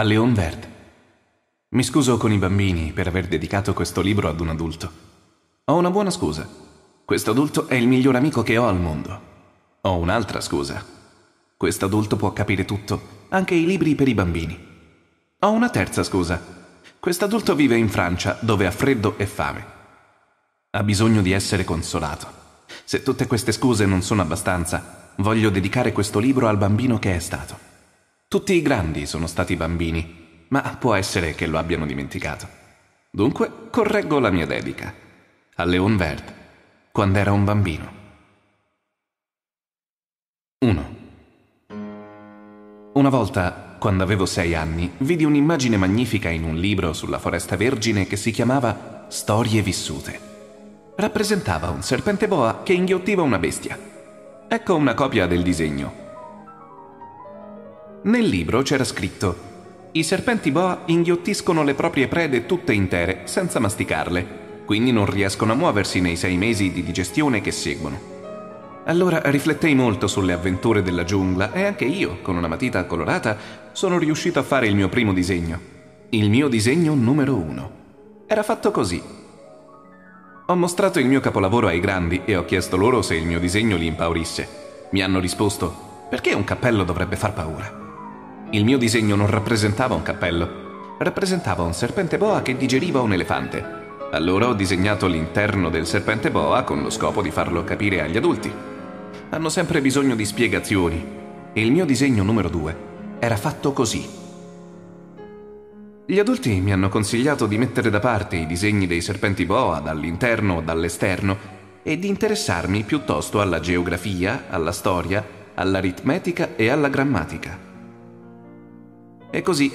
a Leon Verde. Mi scuso con i bambini per aver dedicato questo libro ad un adulto. Ho una buona scusa. Questo adulto è il miglior amico che ho al mondo. Ho un'altra scusa. Questo adulto può capire tutto, anche i libri per i bambini. Ho una terza scusa. Questo adulto vive in Francia, dove ha freddo e fame. Ha bisogno di essere consolato. Se tutte queste scuse non sono abbastanza, voglio dedicare questo libro al bambino che è stato. Tutti i grandi sono stati bambini, ma può essere che lo abbiano dimenticato. Dunque correggo la mia dedica a Leon Verde, quando era un bambino. 1. Una volta, quando avevo sei anni, vidi un'immagine magnifica in un libro sulla foresta vergine che si chiamava Storie vissute. Rappresentava un serpente boa che inghiottiva una bestia. Ecco una copia del disegno. Nel libro c'era scritto I serpenti boa inghiottiscono le proprie prede tutte intere, senza masticarle, quindi non riescono a muoversi nei sei mesi di digestione che seguono. Allora riflettei molto sulle avventure della giungla e anche io, con una matita colorata, sono riuscito a fare il mio primo disegno. Il mio disegno numero uno. Era fatto così. Ho mostrato il mio capolavoro ai grandi e ho chiesto loro se il mio disegno li impaurisse. Mi hanno risposto, perché un cappello dovrebbe far paura? Il mio disegno non rappresentava un cappello, rappresentava un serpente boa che digeriva un elefante. Allora ho disegnato l'interno del serpente boa con lo scopo di farlo capire agli adulti. Hanno sempre bisogno di spiegazioni e il mio disegno numero due era fatto così. Gli adulti mi hanno consigliato di mettere da parte i disegni dei serpenti boa dall'interno o dall'esterno e di interessarmi piuttosto alla geografia, alla storia, all'aritmetica e alla grammatica. E così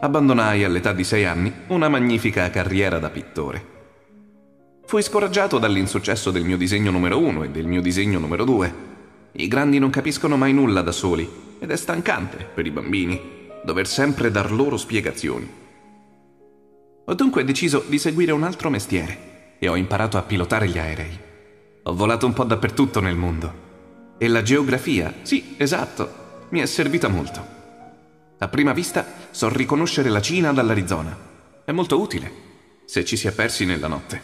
abbandonai all'età di sei anni una magnifica carriera da pittore. Fui scoraggiato dall'insuccesso del mio disegno numero uno e del mio disegno numero due. I grandi non capiscono mai nulla da soli ed è stancante per i bambini dover sempre dar loro spiegazioni. Ho dunque deciso di seguire un altro mestiere e ho imparato a pilotare gli aerei. Ho volato un po' dappertutto nel mondo e la geografia, sì, esatto, mi è servita molto. A prima vista so riconoscere la Cina dall'Arizona. È molto utile se ci si è persi nella notte.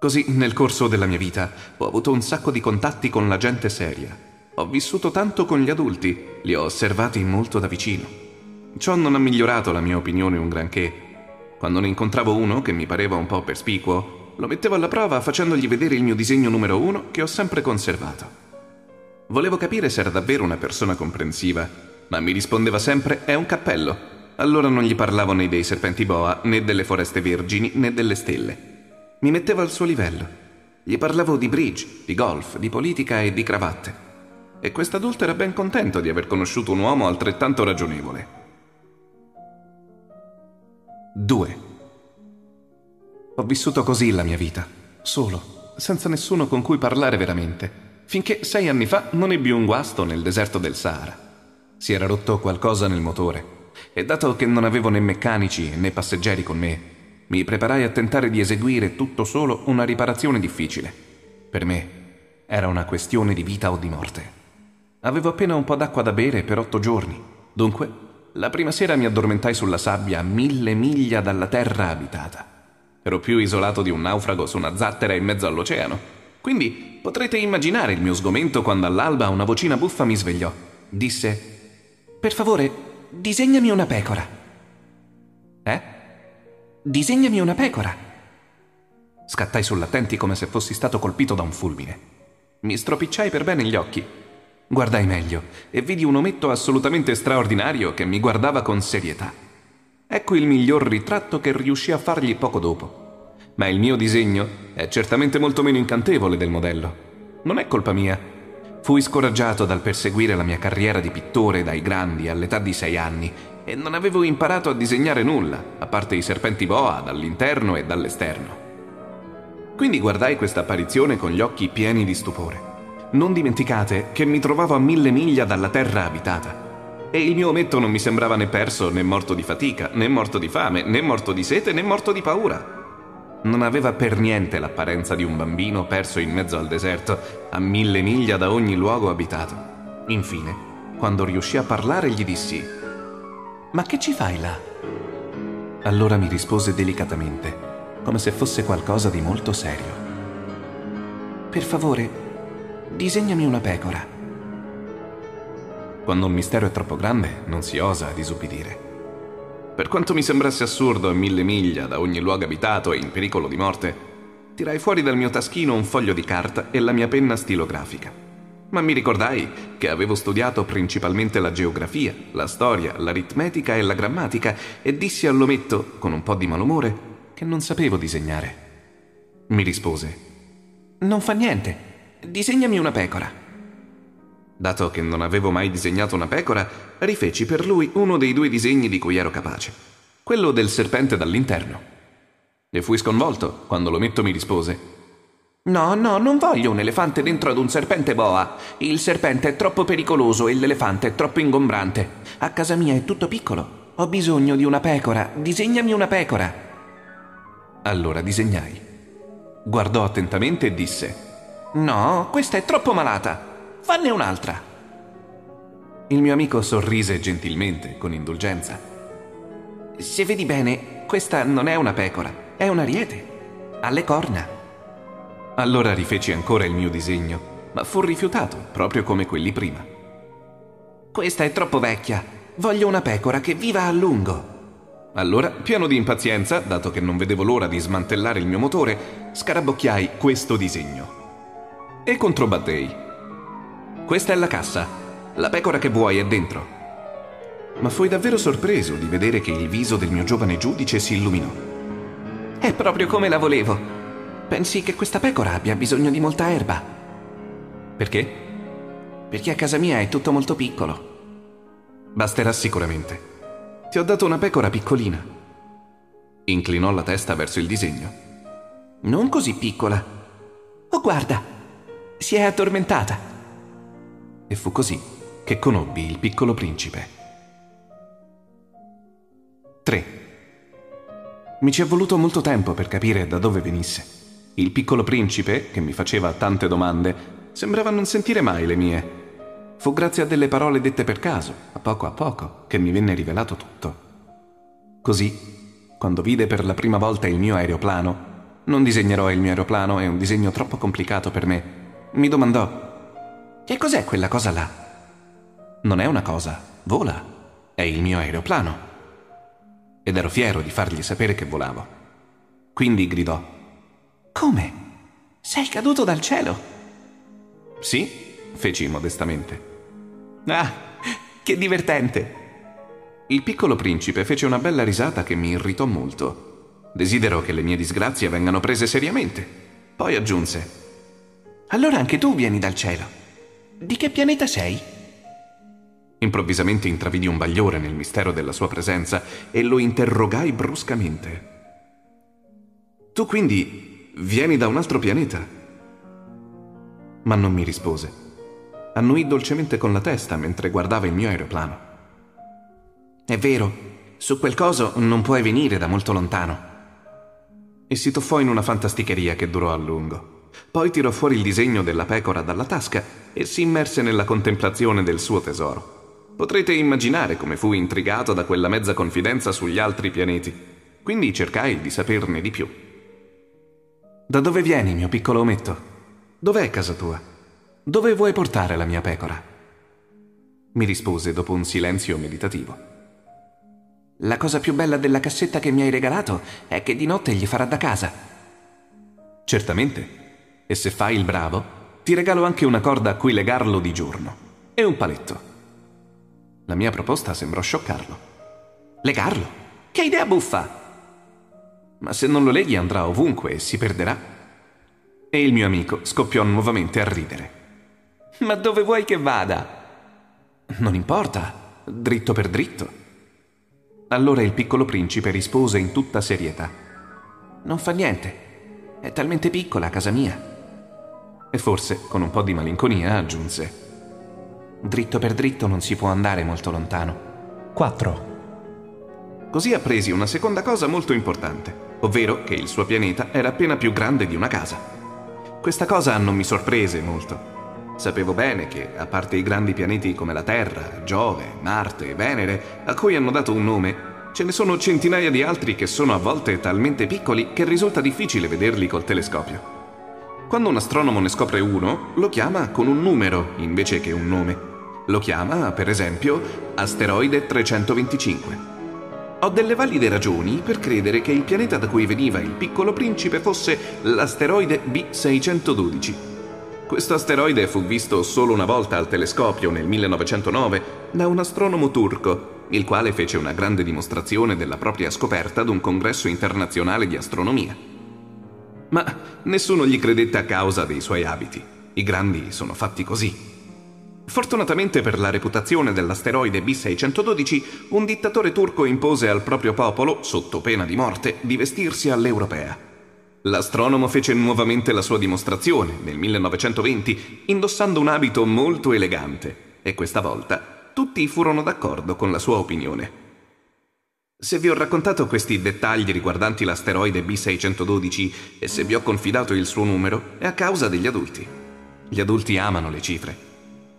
Così nel corso della mia vita ho avuto un sacco di contatti con la gente seria. Ho vissuto tanto con gli adulti, li ho osservati molto da vicino. Ciò non ha migliorato la mia opinione un granché. Quando ne incontravo uno che mi pareva un po' perspicuo, lo mettevo alla prova facendogli vedere il mio disegno numero uno che ho sempre conservato. Volevo capire se era davvero una persona comprensiva ma mi rispondeva sempre è un cappello. Allora non gli parlavo né dei serpenti boa, né delle foreste vergini, né delle stelle. Mi mettevo al suo livello. Gli parlavo di bridge, di golf, di politica e di cravatte. E quest'adulto era ben contento di aver conosciuto un uomo altrettanto ragionevole. 2. Ho vissuto così la mia vita, solo, senza nessuno con cui parlare veramente, finché sei anni fa non ebbi un guasto nel deserto del Sahara. Si era rotto qualcosa nel motore e dato che non avevo né meccanici né passeggeri con me, mi preparai a tentare di eseguire tutto solo una riparazione difficile. Per me era una questione di vita o di morte. Avevo appena un po' d'acqua da bere per otto giorni. Dunque, la prima sera mi addormentai sulla sabbia a mille miglia dalla terra abitata. Ero più isolato di un naufrago su una zattera in mezzo all'oceano. Quindi potrete immaginare il mio sgomento quando all'alba una vocina buffa mi svegliò. Disse per favore, disegnami una pecora. Eh? Disegnami una pecora. Scattai sull'attenti come se fossi stato colpito da un fulmine. Mi stropicciai per bene gli occhi. Guardai meglio e vidi un ometto assolutamente straordinario che mi guardava con serietà. Ecco il miglior ritratto che riuscì a fargli poco dopo. Ma il mio disegno è certamente molto meno incantevole del modello. Non è colpa mia, Fui scoraggiato dal perseguire la mia carriera di pittore dai grandi all'età di sei anni e non avevo imparato a disegnare nulla, a parte i serpenti boa dall'interno e dall'esterno. Quindi guardai questa apparizione con gli occhi pieni di stupore. Non dimenticate che mi trovavo a mille miglia dalla terra abitata. E il mio ometto non mi sembrava né perso né morto di fatica, né morto di fame, né morto di sete, né morto di paura. Non aveva per niente l'apparenza di un bambino perso in mezzo al deserto, a mille miglia da ogni luogo abitato. Infine, quando riuscì a parlare, gli dissi: Ma che ci fai là? Allora mi rispose delicatamente, come se fosse qualcosa di molto serio. Per favore, disegnami una pecora. Quando un mistero è troppo grande, non si osa a disubbidire. Per quanto mi sembrasse assurdo a mille miglia da ogni luogo abitato e in pericolo di morte, tirai fuori dal mio taschino un foglio di carta e la mia penna stilografica. Ma mi ricordai che avevo studiato principalmente la geografia, la storia, l'aritmetica e la grammatica e dissi all'ometto, con un po' di malumore, che non sapevo disegnare. Mi rispose: Non fa niente, disegnami una pecora. Dato che non avevo mai disegnato una pecora, rifeci per lui uno dei due disegni di cui ero capace, quello del serpente dall'interno. E fui sconvolto quando l'ometto mi rispose: No, no, non voglio un elefante dentro ad un serpente boa. Il serpente è troppo pericoloso e l'elefante è troppo ingombrante. A casa mia è tutto piccolo. Ho bisogno di una pecora. Disegnami una pecora. Allora disegnai. Guardò attentamente e disse: No, questa è troppo malata. Fanne un'altra. Il mio amico sorrise gentilmente, con indulgenza. Se vedi bene, questa non è una pecora, è un ariete. Ha le corna. Allora rifeci ancora il mio disegno, ma fu rifiutato, proprio come quelli prima. Questa è troppo vecchia. Voglio una pecora che viva a lungo. Allora, pieno di impazienza, dato che non vedevo l'ora di smantellare il mio motore, scarabocchiai questo disegno. E controbattei. Questa è la cassa. La pecora che vuoi è dentro. Ma fui davvero sorpreso di vedere che il viso del mio giovane giudice si illuminò. È proprio come la volevo. Pensi che questa pecora abbia bisogno di molta erba? Perché? Perché a casa mia è tutto molto piccolo. Basterà sicuramente. Ti ho dato una pecora piccolina. Inclinò la testa verso il disegno. Non così piccola. Oh, guarda! Si è addormentata. E fu così che conobbi il piccolo principe. 3. Mi ci è voluto molto tempo per capire da dove venisse. Il piccolo principe, che mi faceva tante domande, sembrava non sentire mai le mie. Fu grazie a delle parole dette per caso, a poco a poco, che mi venne rivelato tutto. Così, quando vide per la prima volta il mio aeroplano, non disegnerò il mio aeroplano, è un disegno troppo complicato per me, mi domandò che cos'è quella cosa là? Non è una cosa, vola. È il mio aeroplano. Ed ero fiero di fargli sapere che volavo. Quindi gridò: Come? Sei caduto dal cielo? Sì, feci modestamente. Ah, che divertente! Il piccolo principe fece una bella risata che mi irritò molto. Desidero che le mie disgrazie vengano prese seriamente. Poi aggiunse: Allora anche tu vieni dal cielo. Di che pianeta sei? Improvvisamente intravidi un bagliore nel mistero della sua presenza e lo interrogai bruscamente. Tu quindi vieni da un altro pianeta? Ma non mi rispose. Annuì dolcemente con la testa mentre guardava il mio aeroplano. È vero, su quel coso non puoi venire da molto lontano. E si tuffò in una fantasticheria che durò a lungo. Poi tirò fuori il disegno della pecora dalla tasca e si immerse nella contemplazione del suo tesoro. Potrete immaginare come fui intrigato da quella mezza confidenza sugli altri pianeti, quindi cercai di saperne di più. Da dove vieni, mio piccolo ometto? Dov'è casa tua? Dove vuoi portare la mia pecora? Mi rispose dopo un silenzio meditativo. La cosa più bella della cassetta che mi hai regalato è che di notte gli farà da casa. Certamente, e se fai il bravo, ti regalo anche una corda a cui legarlo di giorno. E un paletto. La mia proposta sembrò scioccarlo. Legarlo? Che idea buffa! Ma se non lo leghi andrà ovunque e si perderà. E il mio amico scoppiò nuovamente a ridere. Ma dove vuoi che vada? Non importa, dritto per dritto. Allora il piccolo principe rispose in tutta serietà. Non fa niente, è talmente piccola casa mia. E forse, con un po' di malinconia, aggiunse. Dritto per dritto non si può andare molto lontano. 4. Così appresi una seconda cosa molto importante, ovvero che il suo pianeta era appena più grande di una casa. Questa cosa non mi sorprese molto. Sapevo bene che, a parte i grandi pianeti come la Terra, Giove, Marte, Venere, a cui hanno dato un nome, ce ne sono centinaia di altri che sono a volte talmente piccoli che risulta difficile vederli col telescopio. Quando un astronomo ne scopre uno, lo chiama con un numero invece che un nome. Lo chiama, per esempio, asteroide 325. Ho delle valide ragioni per credere che il pianeta da cui veniva il piccolo principe fosse l'asteroide B612. Questo asteroide fu visto solo una volta al telescopio nel 1909 da un astronomo turco, il quale fece una grande dimostrazione della propria scoperta ad un congresso internazionale di astronomia. Ma nessuno gli credette a causa dei suoi abiti. I grandi sono fatti così. Fortunatamente per la reputazione dell'asteroide B612, un dittatore turco impose al proprio popolo, sotto pena di morte, di vestirsi all'europea. L'astronomo fece nuovamente la sua dimostrazione nel 1920 indossando un abito molto elegante e questa volta tutti furono d'accordo con la sua opinione. Se vi ho raccontato questi dettagli riguardanti l'asteroide B612 e se vi ho confidato il suo numero, è a causa degli adulti. Gli adulti amano le cifre.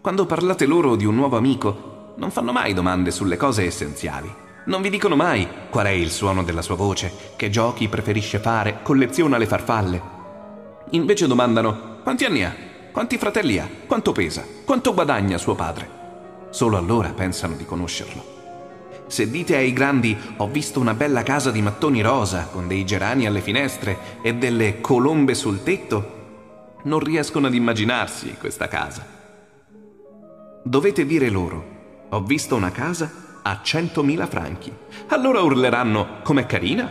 Quando parlate loro di un nuovo amico, non fanno mai domande sulle cose essenziali. Non vi dicono mai qual è il suono della sua voce, che giochi preferisce fare, colleziona le farfalle. Invece domandano quanti anni ha, quanti fratelli ha, quanto pesa, quanto guadagna suo padre. Solo allora pensano di conoscerlo. Se dite ai grandi ho visto una bella casa di mattoni rosa con dei gerani alle finestre e delle colombe sul tetto, non riescono ad immaginarsi questa casa. Dovete dire loro ho visto una casa a 100.000 franchi. Allora urleranno com'è carina?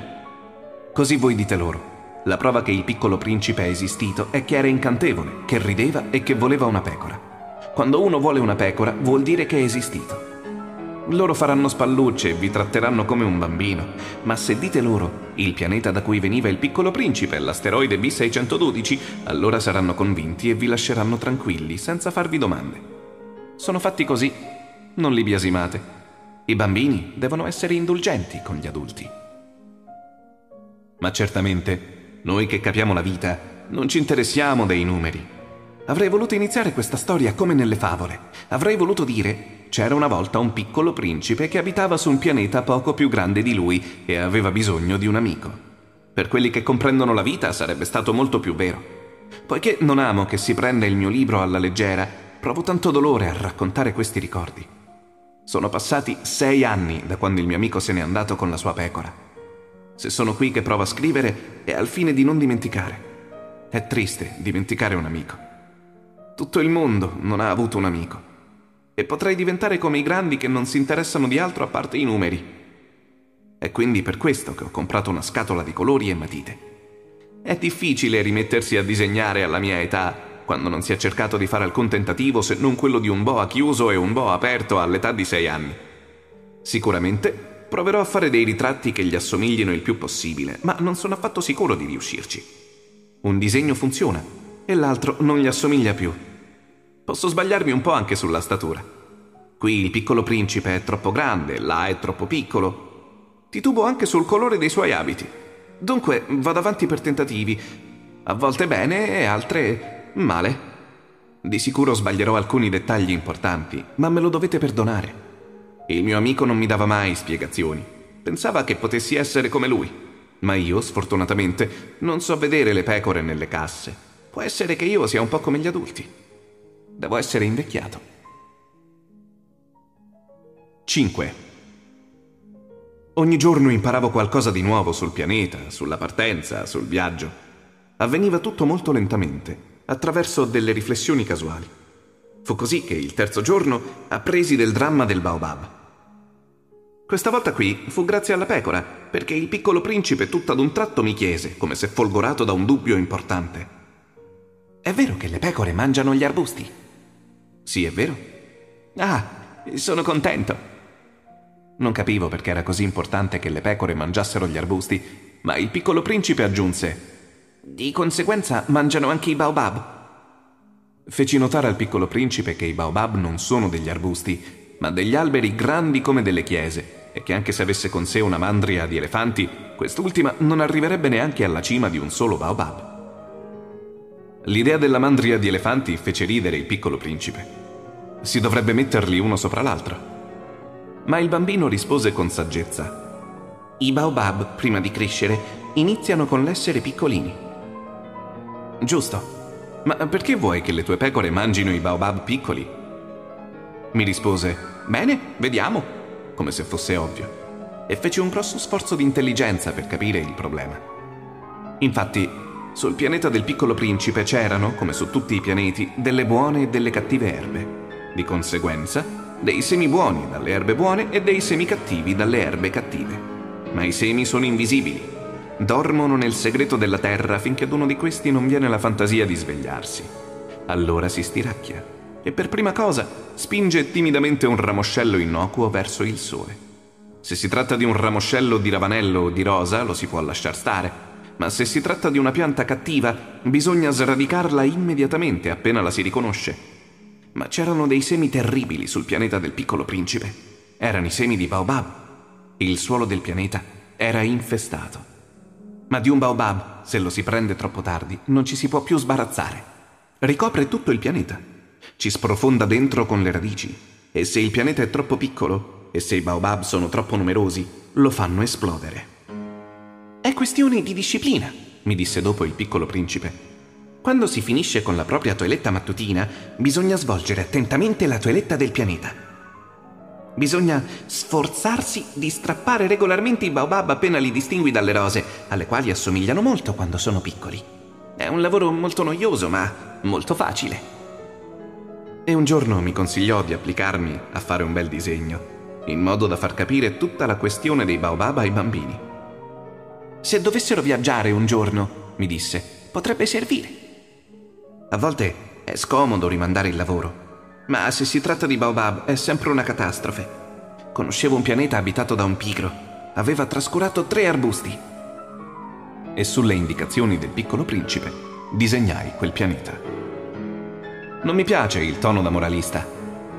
Così voi dite loro. La prova che il piccolo principe è esistito è che era incantevole, che rideva e che voleva una pecora. Quando uno vuole una pecora vuol dire che è esistito. Loro faranno spallucce e vi tratteranno come un bambino, ma se dite loro il pianeta da cui veniva il piccolo principe l'asteroide B612, allora saranno convinti e vi lasceranno tranquilli, senza farvi domande. Sono fatti così, non li biasimate. I bambini devono essere indulgenti con gli adulti. Ma certamente, noi che capiamo la vita, non ci interessiamo dei numeri. Avrei voluto iniziare questa storia come nelle favole. Avrei voluto dire c'era una volta un piccolo principe che abitava su un pianeta poco più grande di lui e aveva bisogno di un amico. Per quelli che comprendono la vita sarebbe stato molto più vero. Poiché non amo che si prenda il mio libro alla leggera, provo tanto dolore a raccontare questi ricordi. Sono passati sei anni da quando il mio amico se n'è andato con la sua pecora. Se sono qui che provo a scrivere è al fine di non dimenticare. È triste dimenticare un amico. Tutto il mondo non ha avuto un amico e potrei diventare come i grandi che non si interessano di altro a parte i numeri. È quindi per questo che ho comprato una scatola di colori e matite. È difficile rimettersi a disegnare alla mia età, quando non si è cercato di fare alcun tentativo se non quello di un boa chiuso e un boa aperto all'età di sei anni. Sicuramente proverò a fare dei ritratti che gli assomiglino il più possibile, ma non sono affatto sicuro di riuscirci. Un disegno funziona e l'altro non gli assomiglia più. Posso sbagliarmi un po' anche sulla statura. Qui il piccolo principe è troppo grande, là è troppo piccolo. Titubo anche sul colore dei suoi abiti. Dunque vado avanti per tentativi. A volte bene e altre male. Di sicuro sbaglierò alcuni dettagli importanti, ma me lo dovete perdonare. Il mio amico non mi dava mai spiegazioni. Pensava che potessi essere come lui. Ma io, sfortunatamente, non so vedere le pecore nelle casse. Può essere che io sia un po' come gli adulti. Devo essere invecchiato. 5. Ogni giorno imparavo qualcosa di nuovo sul pianeta, sulla partenza, sul viaggio. Avveniva tutto molto lentamente, attraverso delle riflessioni casuali. Fu così che il terzo giorno appresi del dramma del Baobab. Questa volta qui fu grazie alla pecora, perché il piccolo principe tutto ad un tratto mi chiese, come se folgorato da un dubbio importante. È vero che le pecore mangiano gli arbusti? Sì, è vero. Ah, sono contento. Non capivo perché era così importante che le pecore mangiassero gli arbusti, ma il piccolo principe aggiunse: Di conseguenza mangiano anche i baobab. Feci notare al piccolo principe che i baobab non sono degli arbusti, ma degli alberi grandi come delle chiese, e che anche se avesse con sé una mandria di elefanti, quest'ultima non arriverebbe neanche alla cima di un solo baobab. L'idea della mandria di elefanti fece ridere il piccolo principe. Si dovrebbe metterli uno sopra l'altro. Ma il bambino rispose con saggezza. I baobab, prima di crescere, iniziano con l'essere piccolini. Giusto. Ma perché vuoi che le tue pecore mangino i baobab piccoli? Mi rispose, bene, vediamo, come se fosse ovvio. E fece un grosso sforzo di intelligenza per capire il problema. Infatti, sul pianeta del piccolo principe c'erano, come su tutti i pianeti, delle buone e delle cattive erbe. Di conseguenza, dei semi buoni dalle erbe buone e dei semi cattivi dalle erbe cattive. Ma i semi sono invisibili dormono nel segreto della terra finché ad uno di questi non viene la fantasia di svegliarsi. Allora si stiracchia e per prima cosa spinge timidamente un ramoscello innocuo verso il sole. Se si tratta di un ramoscello di ravanello o di rosa lo si può lasciar stare, ma se si tratta di una pianta cattiva bisogna sradicarla immediatamente appena la si riconosce. Ma c'erano dei semi terribili sul pianeta del piccolo principe. Erano i semi di Baobab. Il suolo del pianeta era infestato. Ma di un baobab, se lo si prende troppo tardi, non ci si può più sbarazzare. Ricopre tutto il pianeta. Ci sprofonda dentro con le radici. E se il pianeta è troppo piccolo, e se i baobab sono troppo numerosi, lo fanno esplodere. È questione di disciplina, mi disse dopo il piccolo principe. Quando si finisce con la propria toeletta mattutina, bisogna svolgere attentamente la toeletta del pianeta. Bisogna sforzarsi di strappare regolarmente i baobab appena li distingui dalle rose, alle quali assomigliano molto quando sono piccoli. È un lavoro molto noioso, ma molto facile. E un giorno mi consigliò di applicarmi a fare un bel disegno, in modo da far capire tutta la questione dei baobab ai bambini. Se dovessero viaggiare un giorno, mi disse, potrebbe servire. A volte è scomodo rimandare il lavoro ma se si tratta di Baobab è sempre una catastrofe. Conoscevo un pianeta abitato da un pigro. Aveva trascurato tre arbusti. E sulle indicazioni del piccolo principe disegnai quel pianeta. Non mi piace il tono da moralista,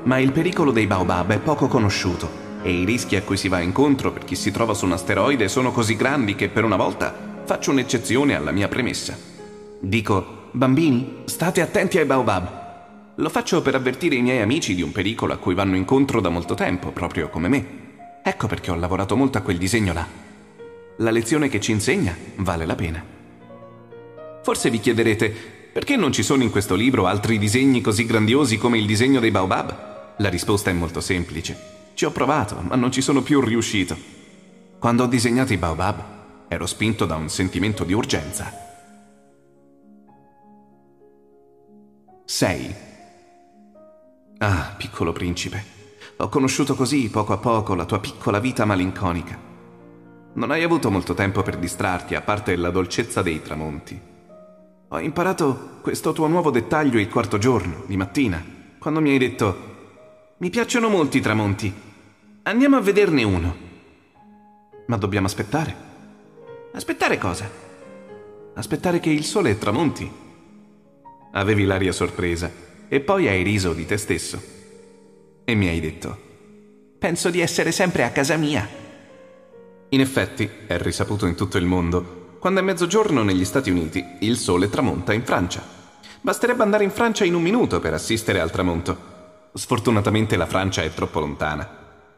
ma il pericolo dei Baobab è poco conosciuto e i rischi a cui si va incontro per chi si trova su un asteroide sono così grandi che per una volta faccio un'eccezione alla mia premessa. Dico, bambini, state attenti ai Baobab. Lo faccio per avvertire i miei amici di un pericolo a cui vanno incontro da molto tempo, proprio come me. Ecco perché ho lavorato molto a quel disegno là. La lezione che ci insegna vale la pena. Forse vi chiederete, perché non ci sono in questo libro altri disegni così grandiosi come il disegno dei Baobab? La risposta è molto semplice. Ci ho provato, ma non ci sono più riuscito. Quando ho disegnato i Baobab, ero spinto da un sentimento di urgenza. 6. Ah, piccolo principe, ho conosciuto così poco a poco la tua piccola vita malinconica. Non hai avuto molto tempo per distrarti, a parte la dolcezza dei tramonti. Ho imparato questo tuo nuovo dettaglio il quarto giorno, di mattina, quando mi hai detto Mi piacciono molto i tramonti. Andiamo a vederne uno. Ma dobbiamo aspettare. Aspettare cosa? Aspettare che il sole tramonti. Avevi l'aria sorpresa e poi hai riso di te stesso. E mi hai detto, penso di essere sempre a casa mia. In effetti, è risaputo in tutto il mondo, quando è mezzogiorno negli Stati Uniti, il sole tramonta in Francia. Basterebbe andare in Francia in un minuto per assistere al tramonto. Sfortunatamente la Francia è troppo lontana,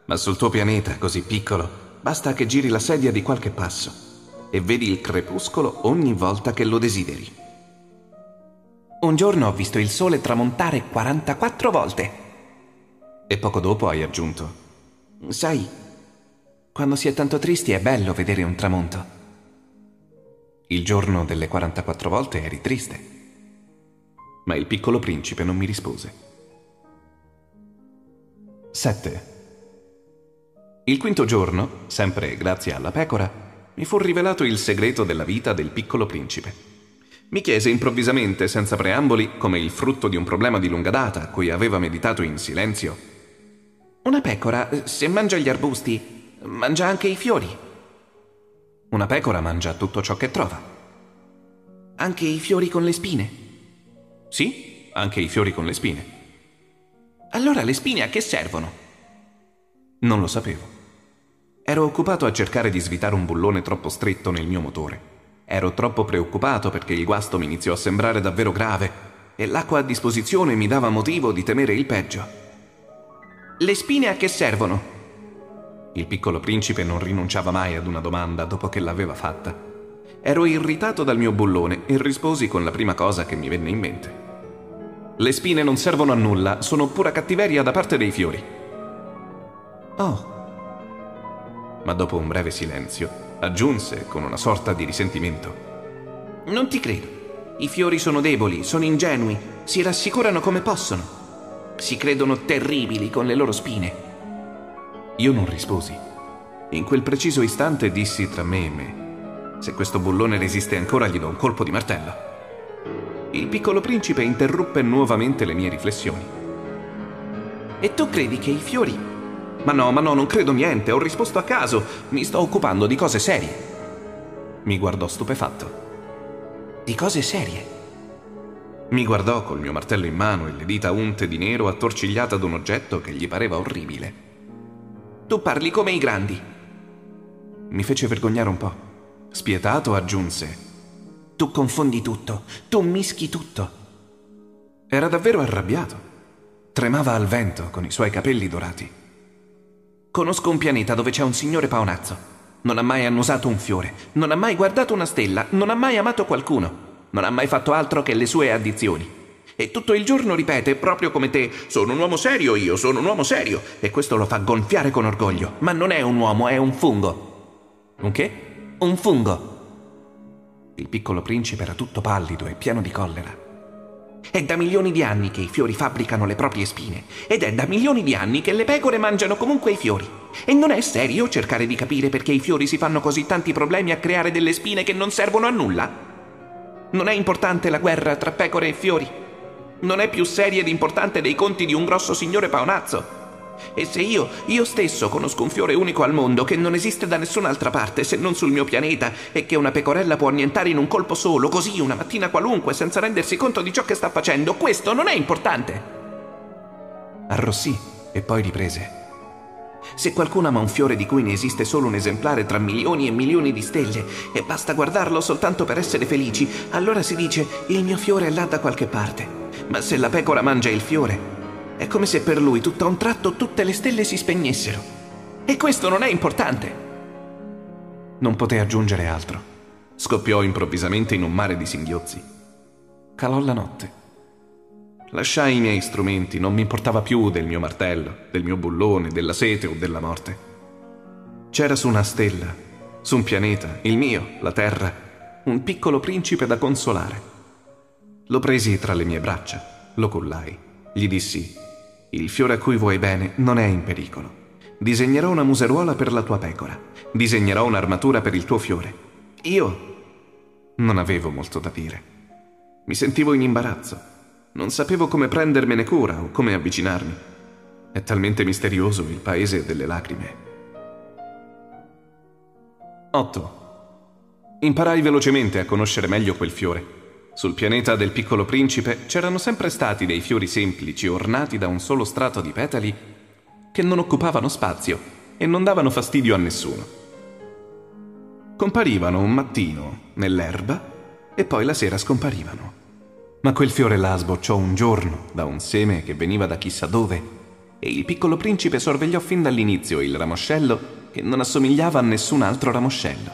ma sul tuo pianeta, così piccolo, basta che giri la sedia di qualche passo e vedi il crepuscolo ogni volta che lo desideri. Un giorno ho visto il sole tramontare 44 volte. E poco dopo hai aggiunto. Sai, quando si è tanto tristi è bello vedere un tramonto. Il giorno delle 44 volte eri triste. Ma il piccolo principe non mi rispose. 7. Il quinto giorno, sempre grazie alla pecora, mi fu rivelato il segreto della vita del piccolo principe. Mi chiese improvvisamente, senza preamboli, come il frutto di un problema di lunga data a cui aveva meditato in silenzio. Una pecora, se mangia gli arbusti, mangia anche i fiori. Una pecora mangia tutto ciò che trova. Anche i fiori con le spine? Sì, anche i fiori con le spine. Allora le spine a che servono? Non lo sapevo. Ero occupato a cercare di svitare un bullone troppo stretto nel mio motore. Ero troppo preoccupato perché il guasto mi iniziò a sembrare davvero grave e l'acqua a disposizione mi dava motivo di temere il peggio. Le spine a che servono? Il piccolo principe non rinunciava mai ad una domanda dopo che l'aveva fatta. Ero irritato dal mio bullone e risposi con la prima cosa che mi venne in mente. Le spine non servono a nulla, sono pura cattiveria da parte dei fiori. Oh. Ma dopo un breve silenzio, aggiunse con una sorta di risentimento. Non ti credo. I fiori sono deboli, sono ingenui, si rassicurano come possono. Si credono terribili con le loro spine. Io non risposi. In quel preciso istante dissi tra me e me: Se questo bullone resiste ancora, gli do un colpo di martello. Il piccolo principe interruppe nuovamente le mie riflessioni. E tu credi che i fiori... Ma no, ma no, non credo niente, ho risposto a caso, mi sto occupando di cose serie. Mi guardò stupefatto. Di cose serie? Mi guardò col mio martello in mano e le dita unte di nero attorcigliate ad un oggetto che gli pareva orribile. Tu parli come i grandi. Mi fece vergognare un po'. Spietato aggiunse. Tu confondi tutto, tu mischi tutto. Era davvero arrabbiato. Tremava al vento con i suoi capelli dorati. Conosco un pianeta dove c'è un signore paonazzo. Non ha mai annusato un fiore, non ha mai guardato una stella, non ha mai amato qualcuno, non ha mai fatto altro che le sue addizioni. E tutto il giorno ripete, proprio come te, sono un uomo serio io, sono un uomo serio. E questo lo fa gonfiare con orgoglio. Ma non è un uomo, è un fungo. Un che? Un fungo. Il piccolo principe era tutto pallido e pieno di collera. È da milioni di anni che i fiori fabbricano le proprie spine. Ed è da milioni di anni che le pecore mangiano comunque i fiori. E non è serio cercare di capire perché i fiori si fanno così tanti problemi a creare delle spine che non servono a nulla? Non è importante la guerra tra pecore e fiori? non è più seria ed importante dei conti di un grosso signore paonazzo. E se io, io stesso conosco un fiore unico al mondo che non esiste da nessun'altra parte se non sul mio pianeta e che una pecorella può annientare in un colpo solo, così una mattina qualunque, senza rendersi conto di ciò che sta facendo, questo non è importante. Arrossì e poi riprese. Se qualcuno ama un fiore di cui ne esiste solo un esemplare tra milioni e milioni di stelle e basta guardarlo soltanto per essere felici, allora si dice il mio fiore è là da qualche parte. Ma se la pecora mangia il fiore, è come se per lui tutto a un tratto tutte le stelle si spegnessero. E questo non è importante. Non poté aggiungere altro. Scoppiò improvvisamente in un mare di singhiozzi. Calò la notte. Lasciai i miei strumenti, non mi importava più del mio martello, del mio bullone, della sete o della morte. C'era su una stella, su un pianeta, il mio, la Terra, un piccolo principe da consolare. Lo presi tra le mie braccia, lo cullai, gli dissi, il fiore a cui vuoi bene non è in pericolo. Disegnerò una museruola per la tua pecora, disegnerò un'armatura per il tuo fiore. Io non avevo molto da dire. Mi sentivo in imbarazzo. Non sapevo come prendermene cura o come avvicinarmi. È talmente misterioso il paese delle lacrime. 8. Imparai velocemente a conoscere meglio quel fiore sul pianeta del piccolo principe c'erano sempre stati dei fiori semplici ornati da un solo strato di petali che non occupavano spazio e non davano fastidio a nessuno. Comparivano un mattino nell'erba e poi la sera scomparivano. Ma quel fiore là sbocciò un giorno da un seme che veniva da chissà dove e il piccolo principe sorvegliò fin dall'inizio il ramoscello che non assomigliava a nessun altro ramoscello.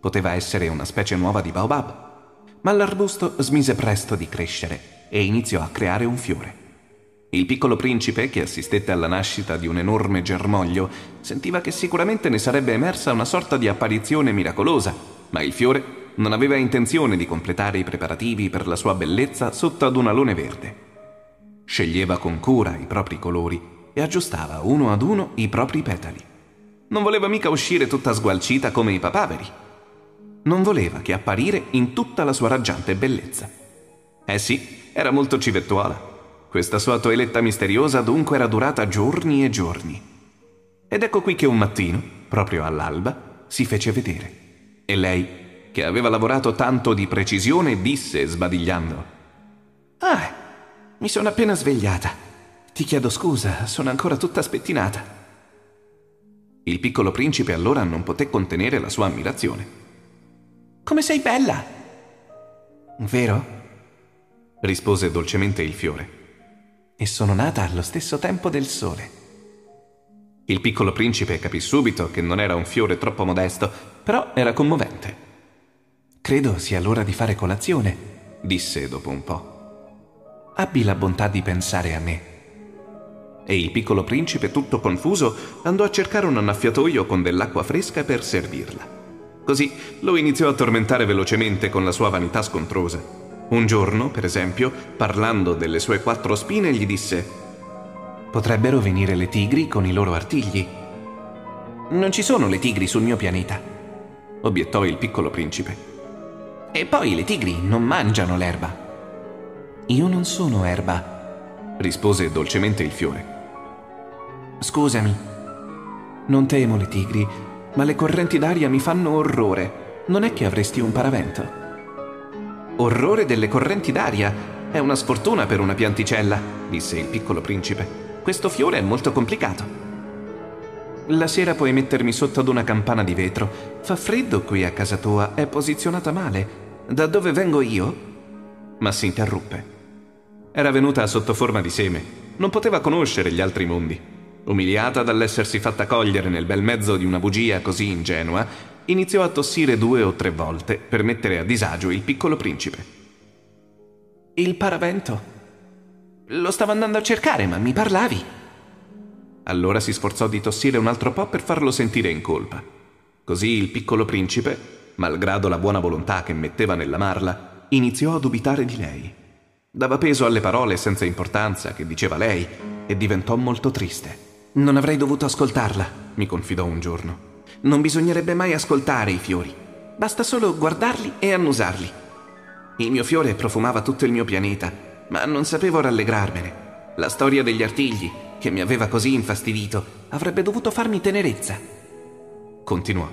Poteva essere una specie nuova di baobab ma l'arbusto smise presto di crescere e iniziò a creare un fiore. Il piccolo principe, che assistette alla nascita di un enorme germoglio, sentiva che sicuramente ne sarebbe emersa una sorta di apparizione miracolosa, ma il fiore non aveva intenzione di completare i preparativi per la sua bellezza sotto ad un alone verde. Sceglieva con cura i propri colori e aggiustava uno ad uno i propri petali. Non voleva mica uscire tutta sgualcita come i papaveri non voleva che apparire in tutta la sua raggiante bellezza. Eh sì, era molto civettuola. Questa sua toeletta misteriosa dunque era durata giorni e giorni. Ed ecco qui che un mattino, proprio all'alba, si fece vedere. E lei, che aveva lavorato tanto di precisione, disse sbadigliando: Ah, mi sono appena svegliata. Ti chiedo scusa, sono ancora tutta spettinata. Il piccolo principe allora non poté contenere la sua ammirazione. Come sei bella! Vero? rispose dolcemente il fiore. E sono nata allo stesso tempo del sole. Il piccolo principe capì subito che non era un fiore troppo modesto, però era commovente. Credo sia l'ora di fare colazione, disse dopo un po'. Abbi la bontà di pensare a me. E il piccolo principe, tutto confuso, andò a cercare un annaffiatoio con dell'acqua fresca per servirla. Così lo iniziò a tormentare velocemente con la sua vanità scontrosa un giorno, per esempio, parlando delle sue quattro spine, gli disse Potrebbero venire le tigri con i loro artigli. Non ci sono le tigri sul mio pianeta, obiettò il piccolo principe. E poi le tigri non mangiano l'erba. Io non sono erba, rispose dolcemente il fiore. Scusami. Non temo le tigri, ma le correnti d'aria mi fanno orrore. Non è che avresti un paravento? Orrore delle correnti d'aria. È una sfortuna per una pianticella, disse il piccolo principe. Questo fiore è molto complicato. La sera puoi mettermi sotto ad una campana di vetro. Fa freddo qui a casa tua, è posizionata male. Da dove vengo io? Ma si interruppe. Era venuta sotto forma di seme. Non poteva conoscere gli altri mondi. Umiliata dall'essersi fatta cogliere nel bel mezzo di una bugia così ingenua, iniziò a tossire due o tre volte per mettere a disagio il piccolo principe. Il paravento. Lo stavo andando a cercare, ma mi parlavi. Allora si sforzò di tossire un altro po' per farlo sentire in colpa. Così il piccolo principe, malgrado la buona volontà che metteva nella marla, iniziò a dubitare di lei. Dava peso alle parole senza importanza che diceva lei e diventò molto triste. Non avrei dovuto ascoltarla, mi confidò un giorno. Non bisognerebbe mai ascoltare i fiori. Basta solo guardarli e annusarli. Il mio fiore profumava tutto il mio pianeta, ma non sapevo rallegrarmene. La storia degli artigli, che mi aveva così infastidito, avrebbe dovuto farmi tenerezza. Continuò.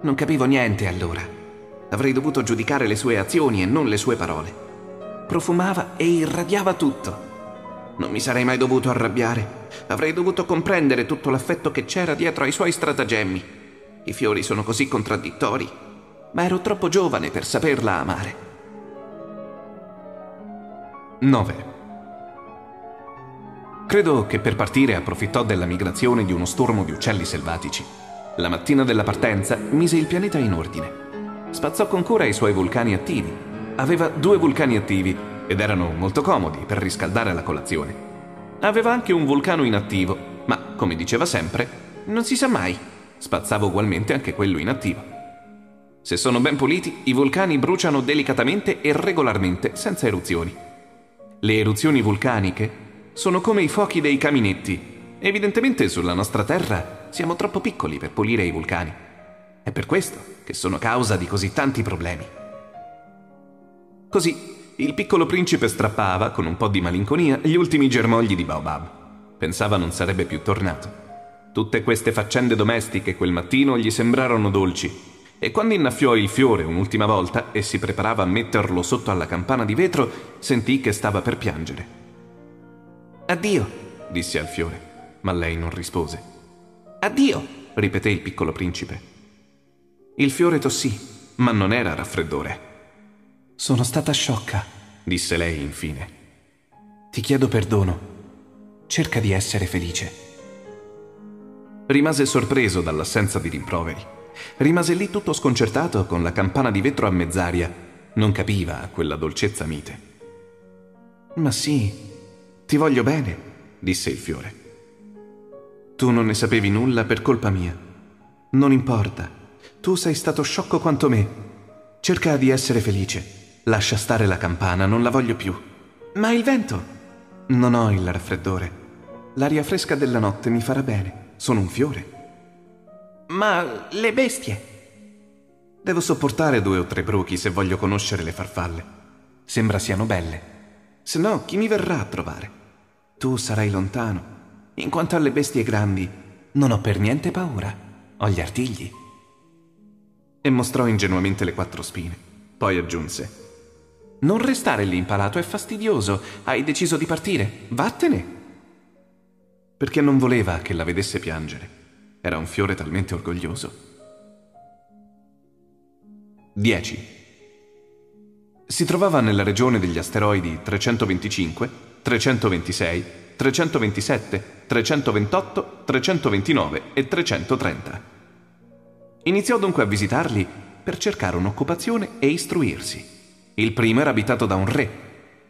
Non capivo niente allora. Avrei dovuto giudicare le sue azioni e non le sue parole. Profumava e irradiava tutto. Non mi sarei mai dovuto arrabbiare. Avrei dovuto comprendere tutto l'affetto che c'era dietro ai suoi stratagemmi. I fiori sono così contraddittori, ma ero troppo giovane per saperla amare. 9. Credo che per partire approfittò della migrazione di uno stormo di uccelli selvatici. La mattina della partenza mise il pianeta in ordine. Spazzò con cura i suoi vulcani attivi. Aveva due vulcani attivi ed erano molto comodi per riscaldare la colazione. Aveva anche un vulcano inattivo, ma, come diceva sempre, non si sa mai. Spazzava ugualmente anche quello inattivo. Se sono ben puliti, i vulcani bruciano delicatamente e regolarmente, senza eruzioni. Le eruzioni vulcaniche sono come i fuochi dei caminetti. Evidentemente sulla nostra Terra siamo troppo piccoli per pulire i vulcani. È per questo che sono causa di così tanti problemi. Così il piccolo principe strappava, con un po' di malinconia, gli ultimi germogli di Baobab. Pensava non sarebbe più tornato. Tutte queste faccende domestiche quel mattino gli sembrarono dolci, e quando innaffiò il fiore un'ultima volta e si preparava a metterlo sotto alla campana di vetro, sentì che stava per piangere. Addio, disse al fiore, ma lei non rispose. Addio, ripeté il piccolo principe. Il fiore tossì, ma non era raffreddore. Sono stata sciocca, disse lei infine. Ti chiedo perdono. Cerca di essere felice. Rimase sorpreso dall'assenza di rimproveri. Rimase lì tutto sconcertato con la campana di vetro a mezz'aria. Non capiva quella dolcezza mite. Ma sì, ti voglio bene, disse il fiore. Tu non ne sapevi nulla per colpa mia. Non importa, tu sei stato sciocco quanto me. Cerca di essere felice. Lascia stare la campana, non la voglio più. Ma il vento? Non ho il raffreddore. L'aria fresca della notte mi farà bene. Sono un fiore. Ma le bestie? Devo sopportare due o tre bruchi se voglio conoscere le farfalle. Sembra siano belle. Se no, chi mi verrà a trovare? Tu sarai lontano. In quanto alle bestie grandi, non ho per niente paura. Ho gli artigli. E mostrò ingenuamente le quattro spine. Poi aggiunse: non restare lì impalato, è fastidioso. Hai deciso di partire. Vattene. Perché non voleva che la vedesse piangere. Era un fiore talmente orgoglioso. 10. Si trovava nella regione degli asteroidi 325, 326, 327, 328, 329 e 330. Iniziò dunque a visitarli per cercare un'occupazione e istruirsi. Il primo era abitato da un re,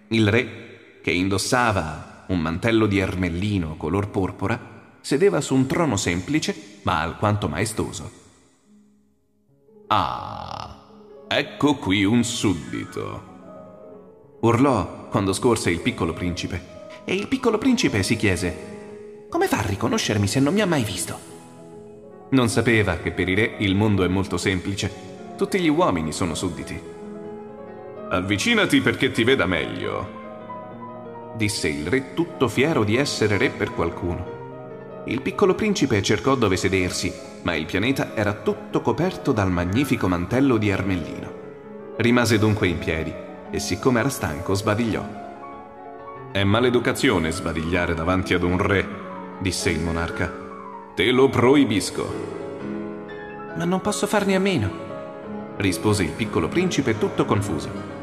il re che indossava un mantello di ermellino color porpora, sedeva su un trono semplice ma alquanto maestoso. Ah, ecco qui un suddito. Urlò quando scorse il piccolo principe. E il piccolo principe si chiese: Come fa a riconoscermi se non mi ha mai visto? Non sapeva che per i re il mondo è molto semplice. Tutti gli uomini sono sudditi. Avvicinati perché ti veda meglio, disse il re tutto fiero di essere re per qualcuno. Il piccolo principe cercò dove sedersi, ma il pianeta era tutto coperto dal magnifico mantello di Ermellino. Rimase dunque in piedi e siccome era stanco sbadigliò. È maleducazione sbadigliare davanti ad un re, disse il monarca. Te lo proibisco. Ma non posso farne a meno, rispose il piccolo principe tutto confuso.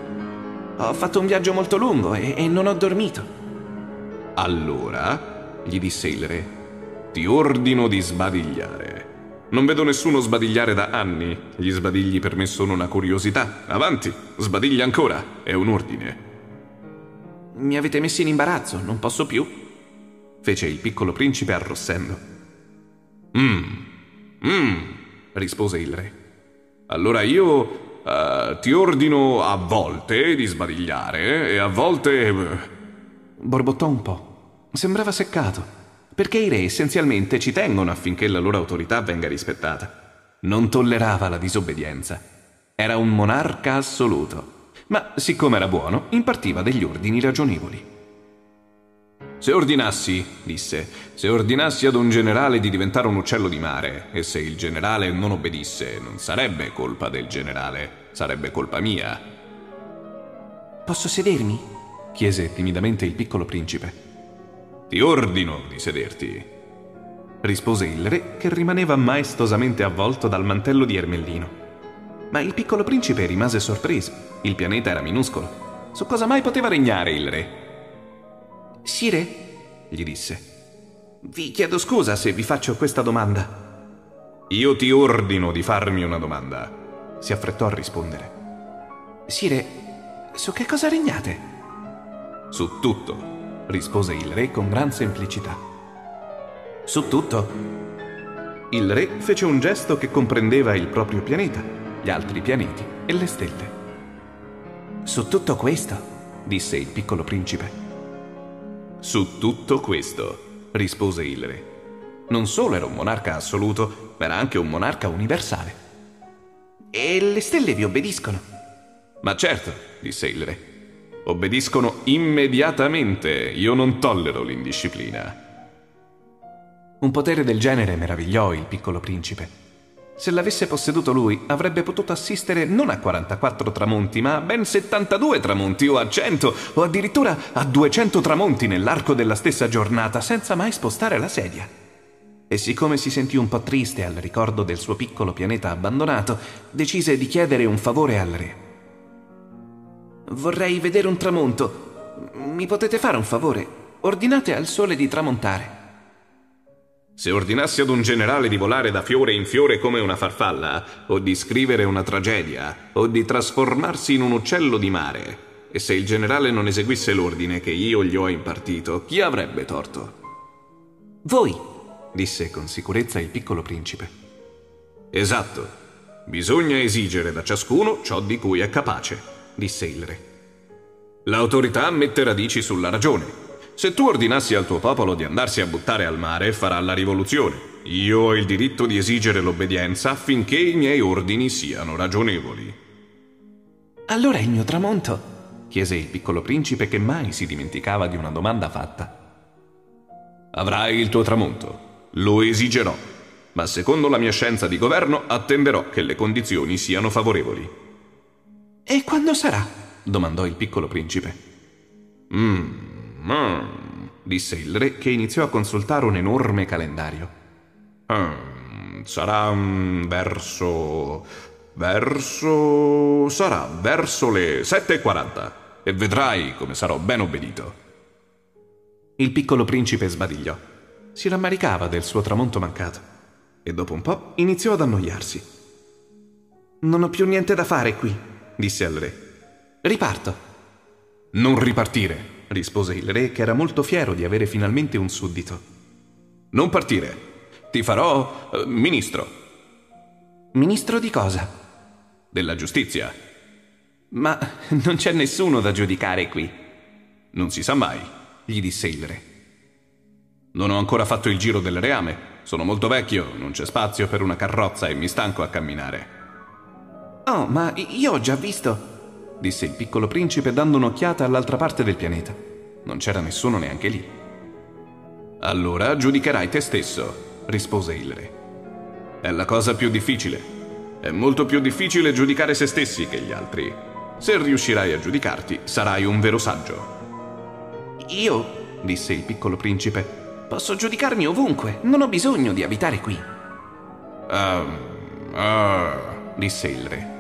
Ho fatto un viaggio molto lungo e, e non ho dormito. Allora, gli disse il re, ti ordino di sbadigliare. Non vedo nessuno sbadigliare da anni. Gli sbadigli per me sono una curiosità. Avanti, sbadiglia ancora. È un ordine. Mi avete messo in imbarazzo, non posso più. fece il piccolo principe arrossendo. Mmm, mmm, rispose il re. Allora io uh, ti ordino a volte di sbadigliare e a volte... Borbottò un po'. Sembrava seccato perché i re essenzialmente ci tengono affinché la loro autorità venga rispettata. Non tollerava la disobbedienza. Era un monarca assoluto, ma siccome era buono, impartiva degli ordini ragionevoli. Se ordinassi, disse, se ordinassi ad un generale di diventare un uccello di mare, e se il generale non obbedisse, non sarebbe colpa del generale, sarebbe colpa mia. Posso sedermi? chiese timidamente il piccolo principe. Ti ordino di sederti, rispose il re che rimaneva maestosamente avvolto dal mantello di Ermellino. Ma il piccolo principe rimase sorpreso. Il pianeta era minuscolo. Su cosa mai poteva regnare il re? Sire, gli disse, vi chiedo scusa se vi faccio questa domanda. Io ti ordino di farmi una domanda, si affrettò a rispondere. Sire, su che cosa regnate? Su tutto rispose il re con gran semplicità. Su tutto? Il re fece un gesto che comprendeva il proprio pianeta, gli altri pianeti e le stelle. Su tutto questo? disse il piccolo principe. Su tutto questo, rispose il re. Non solo era un monarca assoluto, ma era anche un monarca universale. E le stelle vi obbediscono? Ma certo, disse il re. Obbediscono immediatamente. Io non tollero l'indisciplina. Un potere del genere meravigliò il piccolo principe. Se l'avesse posseduto lui, avrebbe potuto assistere non a 44 tramonti, ma a ben 72 tramonti, o a 100, o addirittura a 200 tramonti nell'arco della stessa giornata, senza mai spostare la sedia. E siccome si sentì un po' triste al ricordo del suo piccolo pianeta abbandonato, decise di chiedere un favore al re. Vorrei vedere un tramonto. Mi potete fare un favore? Ordinate al sole di tramontare. Se ordinassi ad un generale di volare da fiore in fiore come una farfalla, o di scrivere una tragedia, o di trasformarsi in un uccello di mare, e se il generale non eseguisse l'ordine che io gli ho impartito, chi avrebbe torto? Voi, disse con sicurezza il piccolo principe. Esatto. Bisogna esigere da ciascuno ciò di cui è capace disse il re. L'autorità mette radici sulla ragione. Se tu ordinassi al tuo popolo di andarsi a buttare al mare, farà la rivoluzione. Io ho il diritto di esigere l'obbedienza affinché i miei ordini siano ragionevoli. Allora il mio tramonto? chiese il piccolo principe che mai si dimenticava di una domanda fatta. Avrai il tuo tramonto. Lo esigerò. Ma secondo la mia scienza di governo attenderò che le condizioni siano favorevoli. E quando sarà? domandò il piccolo principe. Mmm, mm, disse il re che iniziò a consultare un enorme calendario. Mm, sarà verso... Verso... sarà verso le 7.40 e vedrai come sarò ben obbedito. Il piccolo principe sbadigliò. Si rammaricava del suo tramonto mancato e dopo un po' iniziò ad annoiarsi. Non ho più niente da fare qui, disse al re. Riparto. Non ripartire, rispose il re, che era molto fiero di avere finalmente un suddito. Non partire. Ti farò eh, ministro. Ministro di cosa? Della giustizia. Ma non c'è nessuno da giudicare qui. Non si sa mai, gli disse il re. Non ho ancora fatto il giro del reame. Sono molto vecchio, non c'è spazio per una carrozza e mi stanco a camminare. Oh, ma io ho già visto, disse il piccolo principe dando un'occhiata all'altra parte del pianeta. Non c'era nessuno neanche lì. Allora giudicherai te stesso, rispose il re. È la cosa più difficile. È molto più difficile giudicare se stessi che gli altri. Se riuscirai a giudicarti, sarai un vero saggio. Io, disse il piccolo principe, posso giudicarmi ovunque, non ho bisogno di abitare qui. Ah, um, uh, disse il re.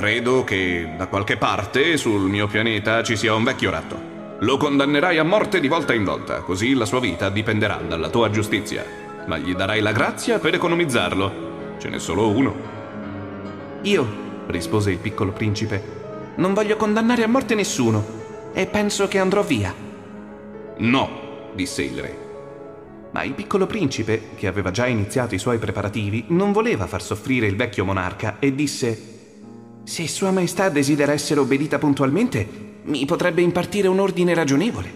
Credo che da qualche parte sul mio pianeta ci sia un vecchio ratto. Lo condannerai a morte di volta in volta, così la sua vita dipenderà dalla tua giustizia. Ma gli darai la grazia per economizzarlo. Ce n'è solo uno. Io, rispose il piccolo principe, non voglio condannare a morte nessuno e penso che andrò via. No, disse il re. Ma il piccolo principe, che aveva già iniziato i suoi preparativi, non voleva far soffrire il vecchio monarca e disse se Sua Maestà desidera essere obbedita puntualmente, mi potrebbe impartire un ordine ragionevole.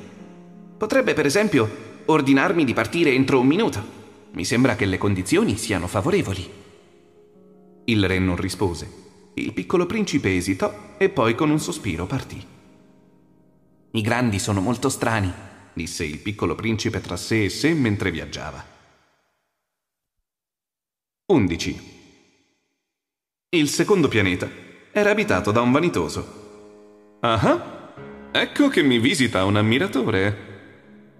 Potrebbe, per esempio, ordinarmi di partire entro un minuto. Mi sembra che le condizioni siano favorevoli. Il re non rispose. Il piccolo principe esitò e poi con un sospiro partì. I grandi sono molto strani, disse il piccolo principe tra sé e sé mentre viaggiava. 11. Il secondo pianeta era abitato da un vanitoso. Ah, ecco che mi visita un ammiratore.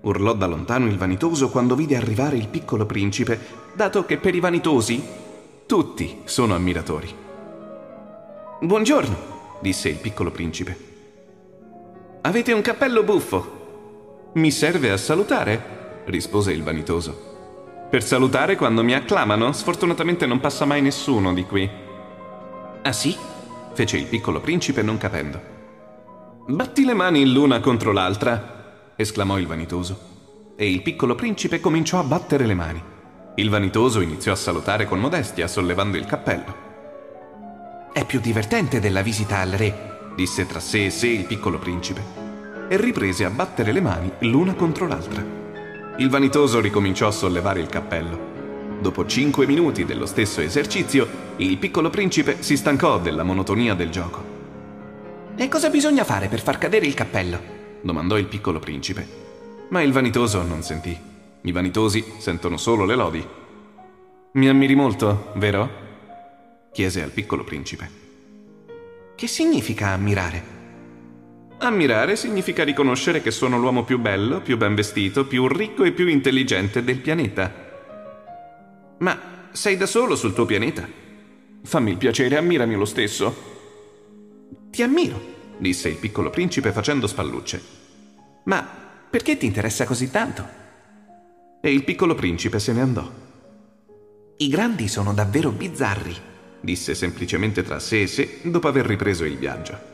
Urlò da lontano il vanitoso quando vide arrivare il piccolo principe, dato che per i vanitosi tutti sono ammiratori. Buongiorno, disse il piccolo principe. Avete un cappello buffo. Mi serve a salutare, rispose il vanitoso. Per salutare quando mi acclamano, sfortunatamente non passa mai nessuno di qui. Ah sì? Fece il piccolo principe non capendo. Batti le mani l'una contro l'altra, esclamò il vanitoso. E il piccolo principe cominciò a battere le mani. Il vanitoso iniziò a salutare con modestia, sollevando il cappello. È più divertente della visita al re, disse tra sé e sé il piccolo principe, e riprese a battere le mani l'una contro l'altra. Il vanitoso ricominciò a sollevare il cappello. Dopo cinque minuti dello stesso esercizio, il piccolo principe si stancò della monotonia del gioco. E cosa bisogna fare per far cadere il cappello? domandò il piccolo principe. Ma il vanitoso non sentì. I vanitosi sentono solo le lodi. Mi ammiri molto, vero? chiese al piccolo principe. Che significa ammirare? Ammirare significa riconoscere che sono l'uomo più bello, più ben vestito, più ricco e più intelligente del pianeta. Ma sei da solo sul tuo pianeta? Fammi il piacere, ammirami lo stesso. Ti ammiro, disse il piccolo principe facendo spallucce. Ma perché ti interessa così tanto? E il piccolo principe se ne andò. I grandi sono davvero bizzarri, disse semplicemente tra sé e sé dopo aver ripreso il viaggio.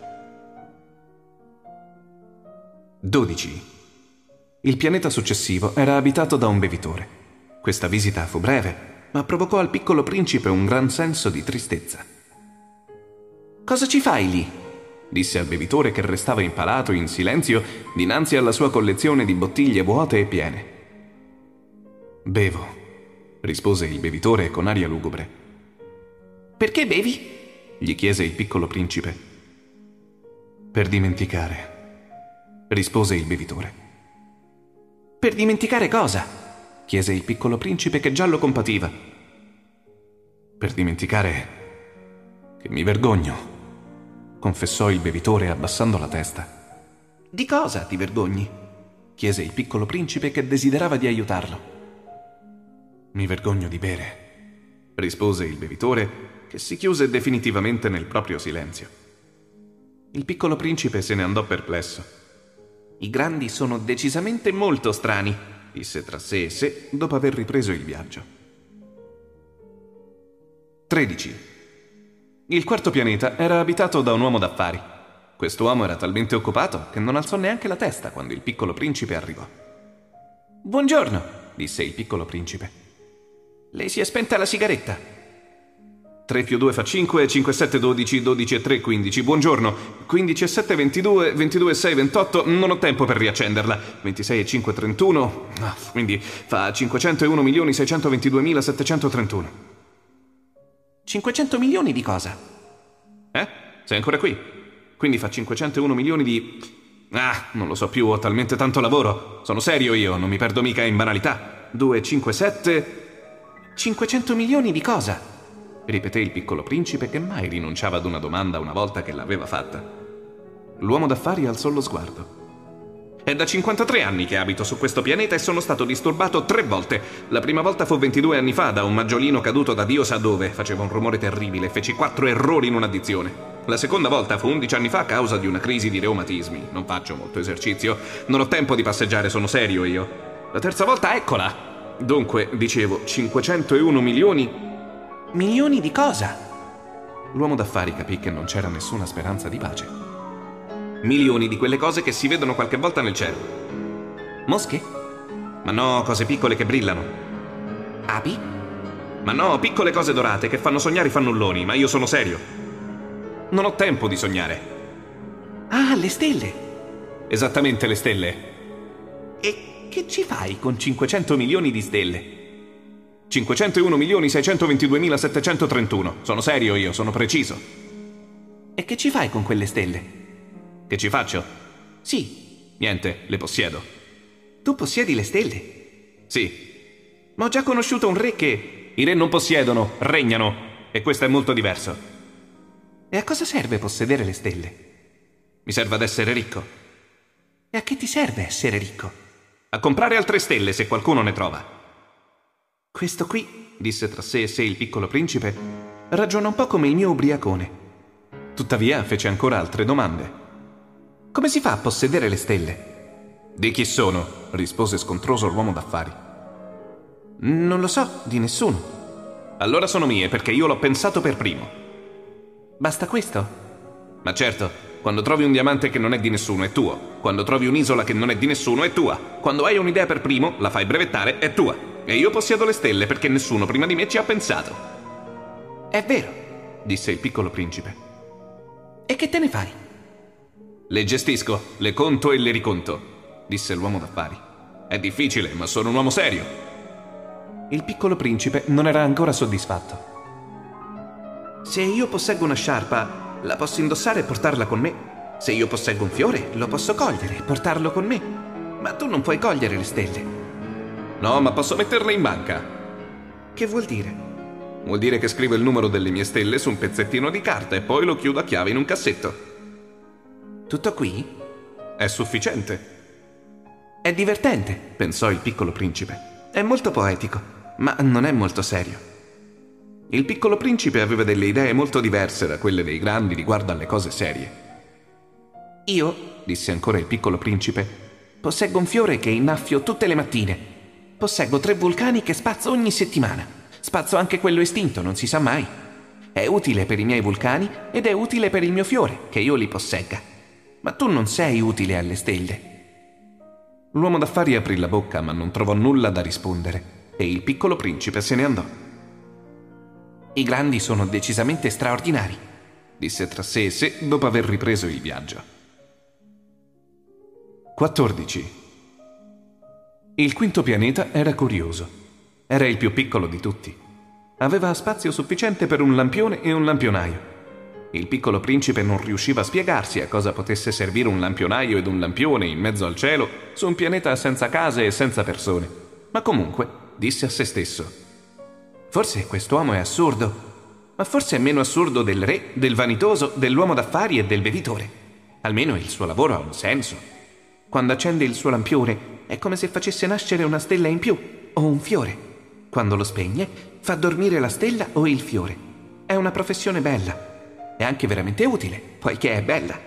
12. Il pianeta successivo era abitato da un bevitore. Questa visita fu breve ma provocò al piccolo principe un gran senso di tristezza. Cosa ci fai lì? disse al bevitore che restava impalato in silenzio dinanzi alla sua collezione di bottiglie vuote e piene. Bevo, rispose il bevitore con aria lugubre. Perché bevi? gli chiese il piccolo principe. Per dimenticare, rispose il bevitore. Per dimenticare cosa? Chiese il piccolo principe che già lo compativa. Per dimenticare che mi vergogno, confessò il bevitore abbassando la testa. Di cosa ti vergogni? chiese il piccolo principe che desiderava di aiutarlo. Mi vergogno di bere, rispose il bevitore che si chiuse definitivamente nel proprio silenzio. Il piccolo principe se ne andò perplesso. I grandi sono decisamente molto strani, disse tra sé e sé dopo aver ripreso il viaggio. 13. Il quarto pianeta era abitato da un uomo d'affari. Quest'uomo era talmente occupato che non alzò neanche la testa quando il piccolo principe arrivò. Buongiorno, disse il piccolo principe. Le si è spenta la sigaretta. 3 più 2 fa 5, 5, 7, 12, 12 e 3, 15. Buongiorno. 15 e 7, 22, 22 e 6, 28. Non ho tempo per riaccenderla. 26 e 5, 31. Ah, quindi fa 501 milioni 622 mila 731. 500 milioni di cosa? Eh? Sei ancora qui? Quindi fa 501 milioni di... Ah, non lo so più, ho talmente tanto lavoro. Sono serio io, non mi perdo mica in banalità. 2, 5, 7... 500 milioni di cosa? Ripeté il piccolo principe che mai rinunciava ad una domanda una volta che l'aveva fatta. L'uomo d'affari alzò lo sguardo. È da 53 anni che abito su questo pianeta e sono stato disturbato tre volte. La prima volta fu 22 anni fa da un maggiolino caduto da Dio sa dove, faceva un rumore terribile, feci quattro errori in un'addizione. La seconda volta fu 11 anni fa a causa di una crisi di reumatismi. Non faccio molto esercizio, non ho tempo di passeggiare, sono serio io. La terza volta eccola! Dunque, dicevo, 501 milioni Milioni di cosa? L'uomo d'affari capì che non c'era nessuna speranza di pace. Milioni di quelle cose che si vedono qualche volta nel cielo. Mosche? Ma no, cose piccole che brillano. Api? Ma no, piccole cose dorate che fanno sognare i fannulloni, ma io sono serio. Non ho tempo di sognare. Ah, le stelle. Esattamente le stelle. E che ci fai con 500 milioni di stelle? 501.622.731. Sono serio io, sono preciso. E che ci fai con quelle stelle? Che ci faccio? Sì. Niente, le possiedo. Tu possiedi le stelle? Sì. Ma ho già conosciuto un re che... I re non possiedono, regnano. E questo è molto diverso. E a cosa serve possedere le stelle? Mi serve ad essere ricco. E a che ti serve essere ricco? A comprare altre stelle se qualcuno ne trova. Questo qui, disse tra sé e sé il piccolo principe, ragiona un po' come il mio ubriacone. Tuttavia fece ancora altre domande. Come si fa a possedere le stelle? Di chi sono? rispose scontroso l'uomo d'affari. Non lo so, di nessuno. Allora sono mie perché io l'ho pensato per primo. Basta questo? Ma certo, quando trovi un diamante che non è di nessuno è tuo. Quando trovi un'isola che non è di nessuno è tua. Quando hai un'idea per primo, la fai brevettare, è tua. E io possiedo le stelle perché nessuno prima di me ci ha pensato. È vero, disse il piccolo principe. E che te ne fai? Le gestisco, le conto e le riconto, disse l'uomo d'affari. È difficile, ma sono un uomo serio. Il piccolo principe non era ancora soddisfatto. Se io posseggo una sciarpa, la posso indossare e portarla con me. Se io posseggo un fiore, lo posso cogliere e portarlo con me. Ma tu non puoi cogliere le stelle. No, ma posso metterle in banca. Che vuol dire? Vuol dire che scrivo il numero delle mie stelle su un pezzettino di carta e poi lo chiudo a chiave in un cassetto. Tutto qui? È sufficiente. È divertente, pensò il piccolo principe. È molto poetico, ma non è molto serio. Il piccolo principe aveva delle idee molto diverse da quelle dei grandi riguardo alle cose serie. Io, disse ancora il piccolo principe, posseggo un fiore che innaffio tutte le mattine Posseggo tre vulcani che spazzo ogni settimana. Spazzo anche quello estinto, non si sa mai. È utile per i miei vulcani ed è utile per il mio fiore, che io li possegga. Ma tu non sei utile alle stelle. L'uomo d'affari aprì la bocca, ma non trovò nulla da rispondere, e il piccolo principe se ne andò. I grandi sono decisamente straordinari, disse tra sé e sé dopo aver ripreso il viaggio. 14. Il quinto pianeta era curioso. Era il più piccolo di tutti. Aveva spazio sufficiente per un lampione e un lampionaio. Il piccolo principe non riusciva a spiegarsi a cosa potesse servire un lampionaio ed un lampione in mezzo al cielo su un pianeta senza case e senza persone. Ma comunque disse a se stesso: Forse quest'uomo è assurdo, ma forse è meno assurdo del re, del vanitoso, dell'uomo d'affari e del bevitore. Almeno il suo lavoro ha un senso. Quando accende il suo lampione, è come se facesse nascere una stella in più o un fiore. Quando lo spegne, fa dormire la stella o il fiore. è una professione bella. È anche veramente utile, poiché è bella.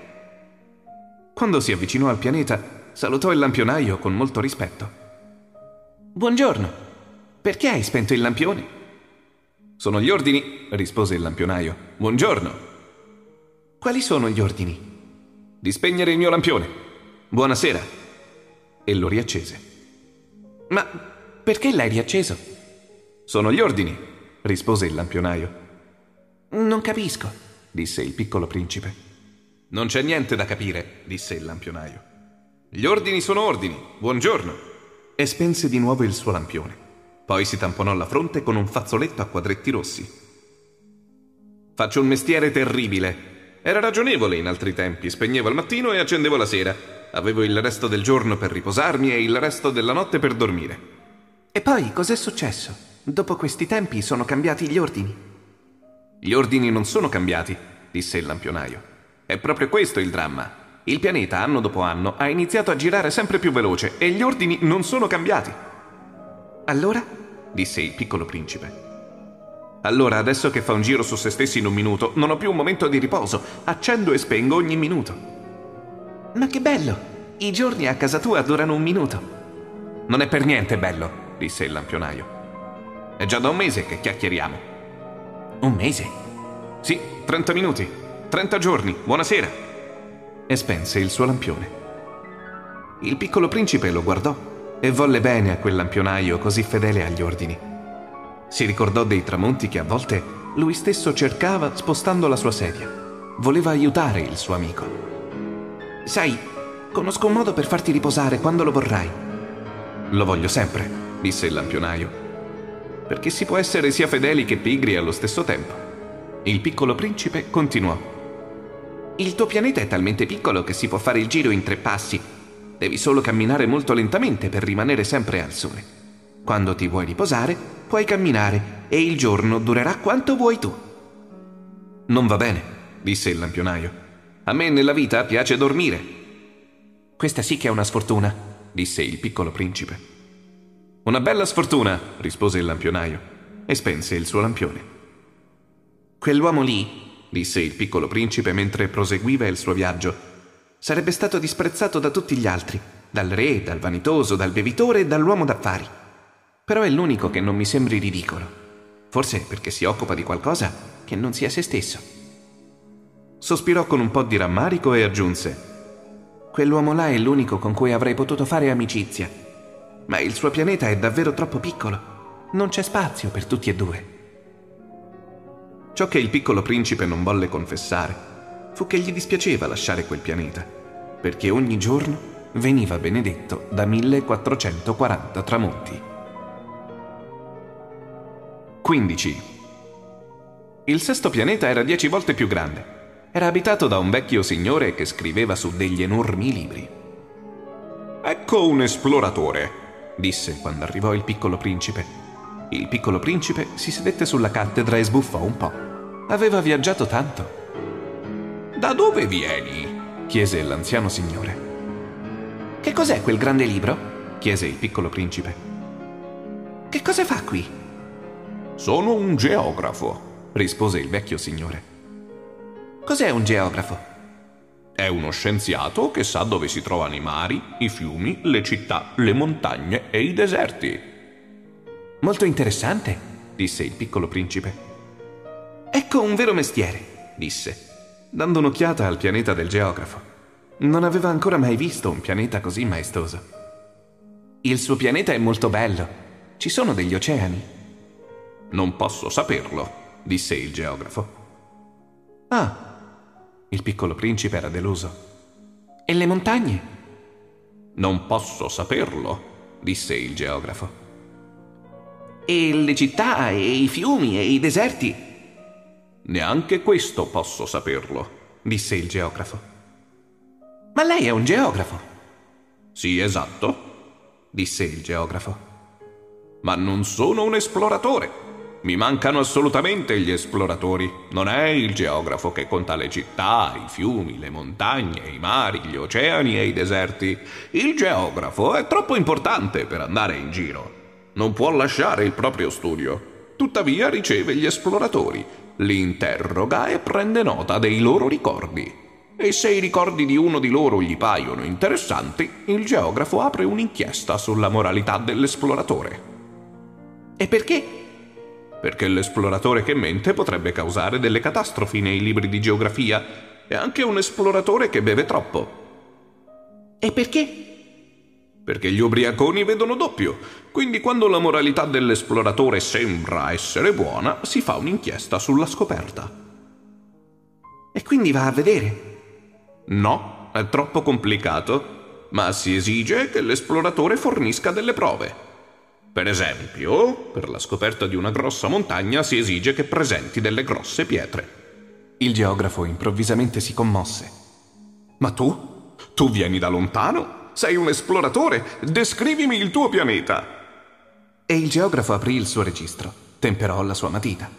Quando si avvicinò al pianeta, salutò il lampionaio con molto rispetto. Buongiorno. Perché hai spento il lampione? Sono gli ordini, rispose il lampionaio. Buongiorno. Quali sono gli ordini? Di spegnere il mio lampione. Buonasera. E lo riaccese. Ma perché l'hai riacceso? Sono gli ordini, rispose il lampionaio. Non capisco, disse il piccolo principe. Non c'è niente da capire, disse il lampionaio. Gli ordini sono ordini. Buongiorno. E spense di nuovo il suo lampione. Poi si tamponò la fronte con un fazzoletto a quadretti rossi. Faccio un mestiere terribile. Era ragionevole in altri tempi. Spegnevo al mattino e accendevo la sera. Avevo il resto del giorno per riposarmi e il resto della notte per dormire. E poi cos'è successo? Dopo questi tempi sono cambiati gli ordini. Gli ordini non sono cambiati, disse il lampionaio. È proprio questo il dramma. Il pianeta, anno dopo anno, ha iniziato a girare sempre più veloce e gli ordini non sono cambiati. Allora? disse il piccolo principe. Allora, adesso che fa un giro su se stesso in un minuto, non ho più un momento di riposo. Accendo e spengo ogni minuto. Ma che bello! I giorni a casa tua durano un minuto. Non è per niente bello, disse il lampionaio. È già da un mese che chiacchieriamo. Un mese? Sì, 30 minuti. 30 giorni. Buonasera. E spense il suo lampione. Il piccolo principe lo guardò e volle bene a quel lampionaio così fedele agli ordini. Si ricordò dei tramonti che a volte lui stesso cercava spostando la sua sedia. Voleva aiutare il suo amico. Sai, conosco un modo per farti riposare quando lo vorrai. Lo voglio sempre, disse il lampionaio perché si può essere sia fedeli che pigri allo stesso tempo. Il piccolo principe continuò. Il tuo pianeta è talmente piccolo che si può fare il giro in tre passi. Devi solo camminare molto lentamente per rimanere sempre al sole. Quando ti vuoi riposare, puoi camminare e il giorno durerà quanto vuoi tu. Non va bene, disse il lampionaio. A me nella vita piace dormire. Questa sì che è una sfortuna, disse il piccolo principe. Una bella sfortuna, rispose il lampionaio, e spense il suo lampione. Quell'uomo lì, disse il piccolo principe mentre proseguiva il suo viaggio, sarebbe stato disprezzato da tutti gli altri, dal re, dal vanitoso, dal bevitore e dall'uomo d'affari. Però è l'unico che non mi sembri ridicolo. Forse perché si occupa di qualcosa che non sia se stesso. Sospirò con un po' di rammarico e aggiunse: Quell'uomo là è l'unico con cui avrei potuto fare amicizia ma il suo pianeta è davvero troppo piccolo. Non c'è spazio per tutti e due. Ciò che il piccolo principe non volle confessare fu che gli dispiaceva lasciare quel pianeta, perché ogni giorno veniva benedetto da 1440 tramonti. 15. Il sesto pianeta era dieci volte più grande. Era abitato da un vecchio signore che scriveva su degli enormi libri. Ecco un esploratore, disse quando arrivò il piccolo principe. Il piccolo principe si sedette sulla cattedra e sbuffò un po'. Aveva viaggiato tanto. Da dove vieni? chiese l'anziano signore. Che cos'è quel grande libro? chiese il piccolo principe. Che cosa fa qui? Sono un geografo, rispose il vecchio signore. Cos'è un geografo? È uno scienziato che sa dove si trovano i mari, i fiumi, le città, le montagne e i deserti. Molto interessante, disse il piccolo principe. Ecco un vero mestiere, disse, dando un'occhiata al pianeta del geografo. Non aveva ancora mai visto un pianeta così maestoso. Il suo pianeta è molto bello. Ci sono degli oceani. Non posso saperlo, disse il geografo. Ah, il piccolo principe era deluso. E le montagne? Non posso saperlo, disse il geografo. E le città, e i fiumi, e i deserti? Neanche questo posso saperlo, disse il geografo. Ma lei è un geografo? Sì, esatto, disse il geografo. Ma non sono un esploratore. Mi mancano assolutamente gli esploratori. Non è il geografo che conta le città, i fiumi, le montagne, i mari, gli oceani e i deserti. Il geografo è troppo importante per andare in giro. Non può lasciare il proprio studio. Tuttavia riceve gli esploratori li interroga e prende nota dei loro ricordi. E se i ricordi di uno di loro gli paiono interessanti, il geografo apre un'inchiesta sulla moralità dell'esploratore. E perché? Perché l'esploratore che mente potrebbe causare delle catastrofi nei libri di geografia e anche un esploratore che beve troppo. E perché? Perché gli ubriaconi vedono doppio, quindi quando la moralità dell'esploratore sembra essere buona, si fa un'inchiesta sulla scoperta. E quindi va a vedere? No, è troppo complicato, ma si esige che l'esploratore fornisca delle prove. Per esempio, per la scoperta di una grossa montagna si esige che presenti delle grosse pietre. Il geografo improvvisamente si commosse. Ma tu? Tu vieni da lontano? Sei un esploratore? Descrivimi il tuo pianeta. E il geografo aprì il suo registro, temperò la sua matita.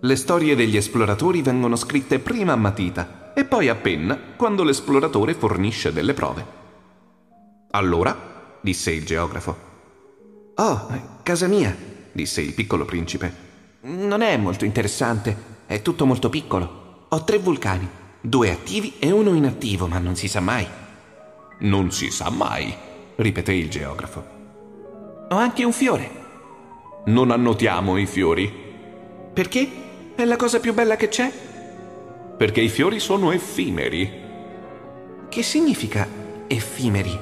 Le storie degli esploratori vengono scritte prima a matita e poi a penna quando l'esploratore fornisce delle prove. Allora, disse il geografo. Oh, casa mia, disse il piccolo principe. Non è molto interessante, è tutto molto piccolo. Ho tre vulcani, due attivi e uno inattivo, ma non si sa mai. Non si sa mai, ripeté il geografo. Ho anche un fiore. Non annotiamo i fiori. Perché? È la cosa più bella che c'è? Perché i fiori sono effimeri. Che significa effimeri?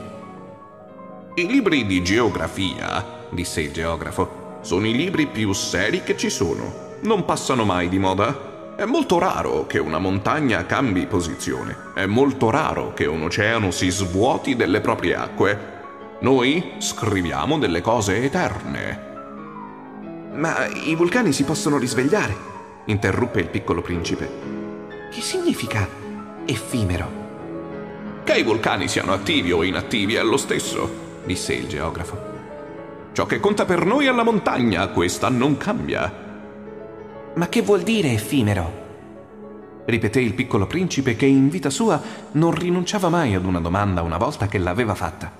I libri di geografia, disse il geografo, sono i libri più seri che ci sono. Non passano mai di moda. È molto raro che una montagna cambi posizione. È molto raro che un oceano si svuoti delle proprie acque. Noi scriviamo delle cose eterne. Ma i vulcani si possono risvegliare, interruppe il piccolo principe. Che significa effimero? Che i vulcani siano attivi o inattivi è lo stesso, disse il geografo. Ciò che conta per noi è la montagna, questa non cambia. Ma che vuol dire effimero? ripeté il piccolo principe che in vita sua non rinunciava mai ad una domanda una volta che l'aveva fatta.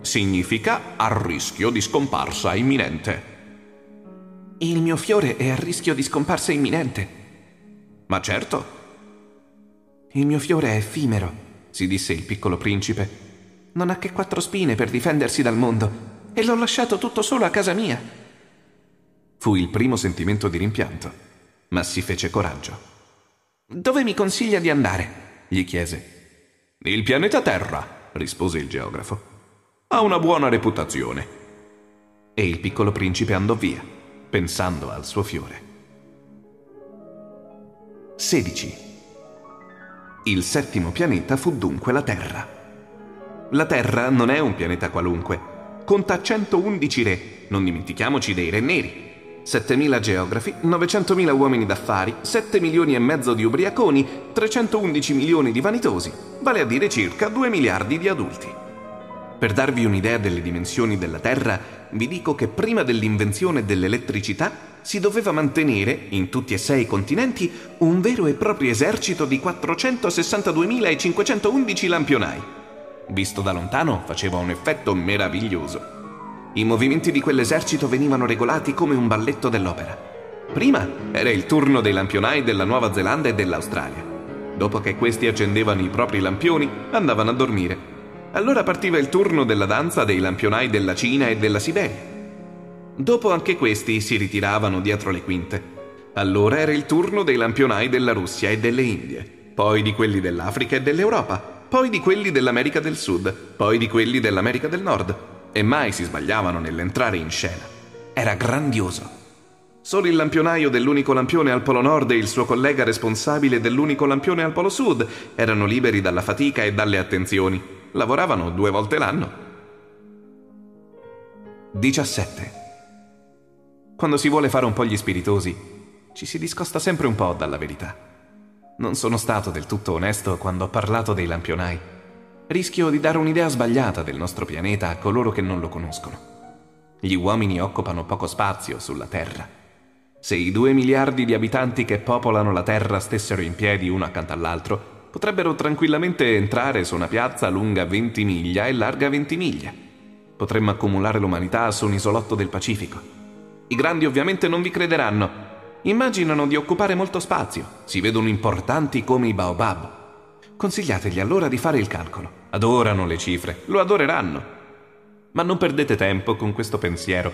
Significa a rischio di scomparsa imminente. Il mio fiore è a rischio di scomparsa imminente. Ma certo. Il mio fiore è effimero, si disse il piccolo principe. Non ha che quattro spine per difendersi dal mondo e l'ho lasciato tutto solo a casa mia. Fu il primo sentimento di rimpianto, ma si fece coraggio. Dove mi consiglia di andare? gli chiese. Il pianeta Terra, rispose il geografo. Ha una buona reputazione. E il piccolo principe andò via, pensando al suo fiore. 16. Il settimo pianeta fu dunque la Terra. La Terra non è un pianeta qualunque. Conta 111 re, non dimentichiamoci dei re neri, 7.000 geografi, 900.000 uomini d'affari, 7 milioni e mezzo di ubriaconi, 311 milioni di vanitosi, vale a dire circa 2 miliardi di adulti. Per darvi un'idea delle dimensioni della Terra, vi dico che prima dell'invenzione dell'elettricità si doveva mantenere, in tutti e sei i continenti, un vero e proprio esercito di 462.511 lampionai. Visto da lontano faceva un effetto meraviglioso. I movimenti di quell'esercito venivano regolati come un balletto dell'opera. Prima era il turno dei lampionai della Nuova Zelanda e dell'Australia. Dopo che questi accendevano i propri lampioni, andavano a dormire. Allora partiva il turno della danza dei lampionai della Cina e della Siberia. Dopo anche questi si ritiravano dietro le quinte. Allora era il turno dei lampionai della Russia e delle Indie, poi di quelli dell'Africa e dell'Europa, poi di quelli dell'America del Sud, poi di quelli dell'America del Nord, e mai si sbagliavano nell'entrare in scena. Era grandioso. Solo il lampionaio dell'unico lampione al Polo Nord e il suo collega responsabile dell'unico lampione al Polo Sud erano liberi dalla fatica e dalle attenzioni. Lavoravano due volte l'anno. 17. Quando si vuole fare un po' gli spiritosi, ci si discosta sempre un po' dalla verità. Non sono stato del tutto onesto quando ho parlato dei lampionai rischio di dare un'idea sbagliata del nostro pianeta a coloro che non lo conoscono. Gli uomini occupano poco spazio sulla Terra. Se i due miliardi di abitanti che popolano la Terra stessero in piedi uno accanto all'altro, potrebbero tranquillamente entrare su una piazza lunga 20 miglia e larga 20 miglia. Potremmo accumulare l'umanità su un isolotto del Pacifico. I grandi ovviamente non vi crederanno, Immaginano di occupare molto spazio, si vedono importanti come i baobab. Consigliategli allora di fare il calcolo. Adorano le cifre, lo adoreranno. Ma non perdete tempo con questo pensiero.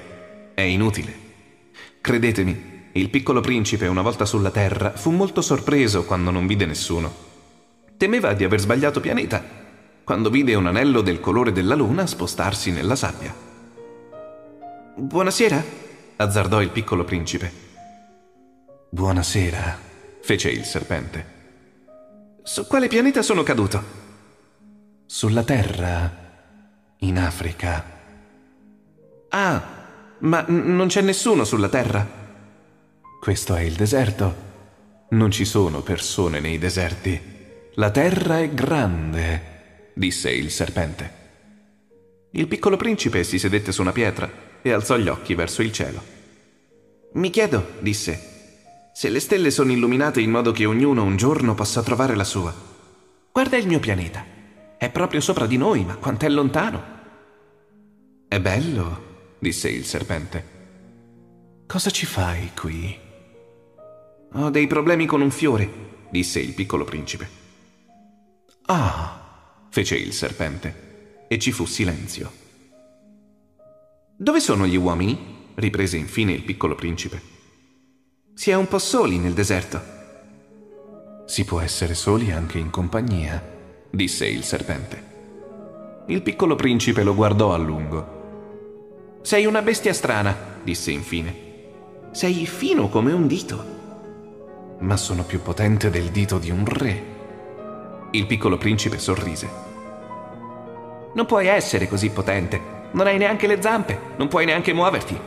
È inutile. Credetemi, il piccolo principe, una volta sulla Terra, fu molto sorpreso quando non vide nessuno. Temeva di aver sbagliato pianeta, quando vide un anello del colore della luna spostarsi nella sabbia. Buonasera, azzardò il piccolo principe. Buonasera, fece il serpente. Su quale pianeta sono caduto? Sulla Terra, in Africa. Ah, ma non c'è nessuno sulla Terra? Questo è il deserto. Non ci sono persone nei deserti. La terra è grande, disse il serpente. Il piccolo principe si sedette su una pietra e alzò gli occhi verso il cielo. Mi chiedo, disse, se le stelle sono illuminate in modo che ognuno un giorno possa trovare la sua. Guarda il mio pianeta. È proprio sopra di noi, ma quant'è lontano. È bello, disse il serpente. Cosa ci fai qui? Ho dei problemi con un fiore, disse il piccolo principe. Ah, fece il serpente, e ci fu silenzio. Dove sono gli uomini? riprese infine il piccolo principe. Si è un po' soli nel deserto. Si può essere soli anche in compagnia, disse il serpente. Il piccolo principe lo guardò a lungo. Sei una bestia strana, disse infine. Sei fino come un dito ma sono più potente del dito di un re. Il piccolo principe sorrise. Non puoi essere così potente. Non hai neanche le zampe, non puoi neanche muoverti.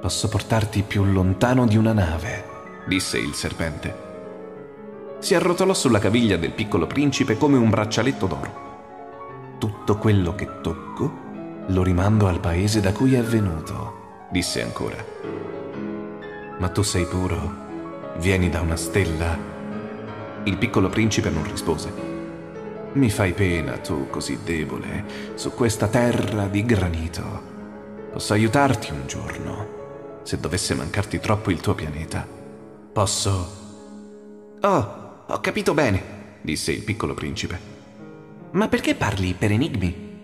Posso portarti più lontano di una nave, disse il serpente. Si arrotolò sulla caviglia del piccolo principe come un braccialetto d'oro. Tutto quello che tocco lo rimando al paese da cui è venuto, disse ancora. Ma tu sei puro Vieni da una stella? Il piccolo principe non rispose. Mi fai pena, tu così debole, su questa terra di granito. Posso aiutarti un giorno, se dovesse mancarti troppo il tuo pianeta. Posso... Oh, ho capito bene, disse il piccolo principe. Ma perché parli per enigmi?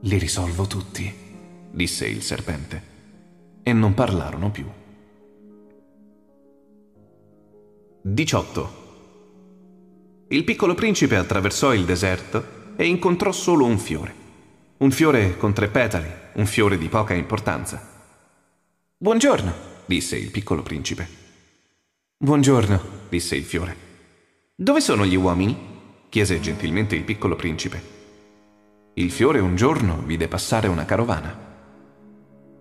Li risolvo tutti, disse il serpente. E non parlarono più. 18. Il piccolo principe attraversò il deserto e incontrò solo un fiore. Un fiore con tre petali, un fiore di poca importanza. Buongiorno, disse il piccolo principe. Buongiorno, disse il fiore. Dove sono gli uomini? chiese gentilmente il piccolo principe. Il fiore un giorno vide passare una carovana.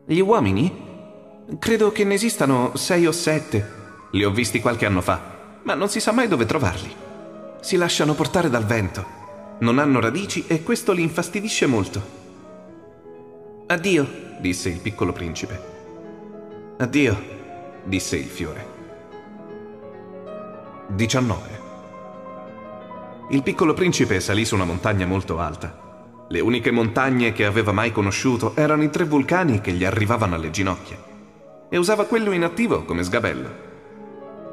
Gli uomini? Credo che ne esistano sei o sette. Li ho visti qualche anno fa, ma non si sa mai dove trovarli. Si lasciano portare dal vento. Non hanno radici e questo li infastidisce molto. Addio, disse il piccolo principe. Addio, disse il fiore. 19. Il piccolo principe salì su una montagna molto alta. Le uniche montagne che aveva mai conosciuto erano i tre vulcani che gli arrivavano alle ginocchia. E usava quello inattivo come sgabello.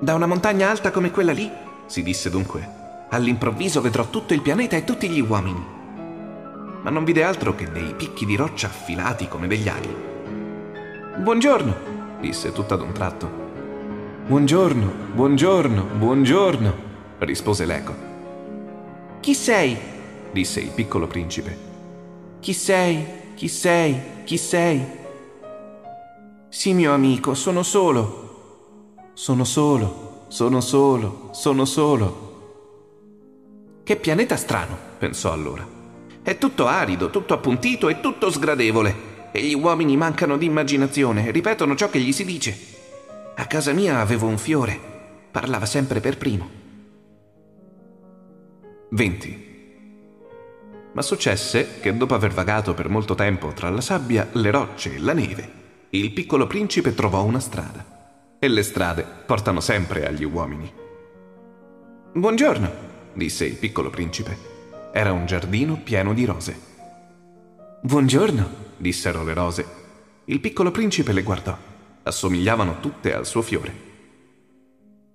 Da una montagna alta come quella lì, si disse dunque, all'improvviso vedrò tutto il pianeta e tutti gli uomini. Ma non vide altro che dei picchi di roccia affilati come degli aghi. Buongiorno, disse tutto ad un tratto. Buongiorno, buongiorno, buongiorno, rispose l'eco. Chi sei? disse il piccolo principe. Chi sei? Chi sei? Chi sei? Sì, mio amico, sono solo, sono solo, sono solo, sono solo. Che pianeta strano, pensò allora. È tutto arido, tutto appuntito e tutto sgradevole. E gli uomini mancano di immaginazione, ripetono ciò che gli si dice. A casa mia avevo un fiore, parlava sempre per primo. 20. Ma successe che dopo aver vagato per molto tempo tra la sabbia, le rocce e la neve, il piccolo principe trovò una strada. E le strade portano sempre agli uomini. Buongiorno, disse il piccolo principe. Era un giardino pieno di rose. Buongiorno, dissero le rose. Il piccolo principe le guardò. Assomigliavano tutte al suo fiore.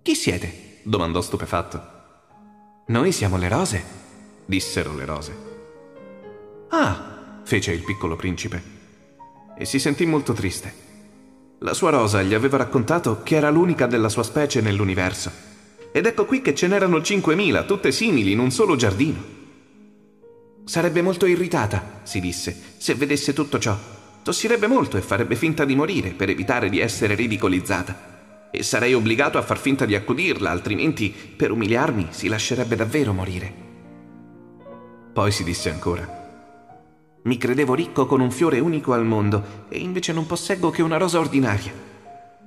Chi siete? domandò stupefatto. Noi siamo le rose, dissero le rose. Ah, fece il piccolo principe. E si sentì molto triste. La sua rosa gli aveva raccontato che era l'unica della sua specie nell'universo. Ed ecco qui che ce n'erano 5.000, tutte simili in un solo giardino. Sarebbe molto irritata, si disse, se vedesse tutto ciò. Tossirebbe molto e farebbe finta di morire per evitare di essere ridicolizzata. E sarei obbligato a far finta di accudirla, altrimenti, per umiliarmi, si lascerebbe davvero morire. Poi si disse ancora. Mi credevo ricco con un fiore unico al mondo e invece non posseggo che una rosa ordinaria.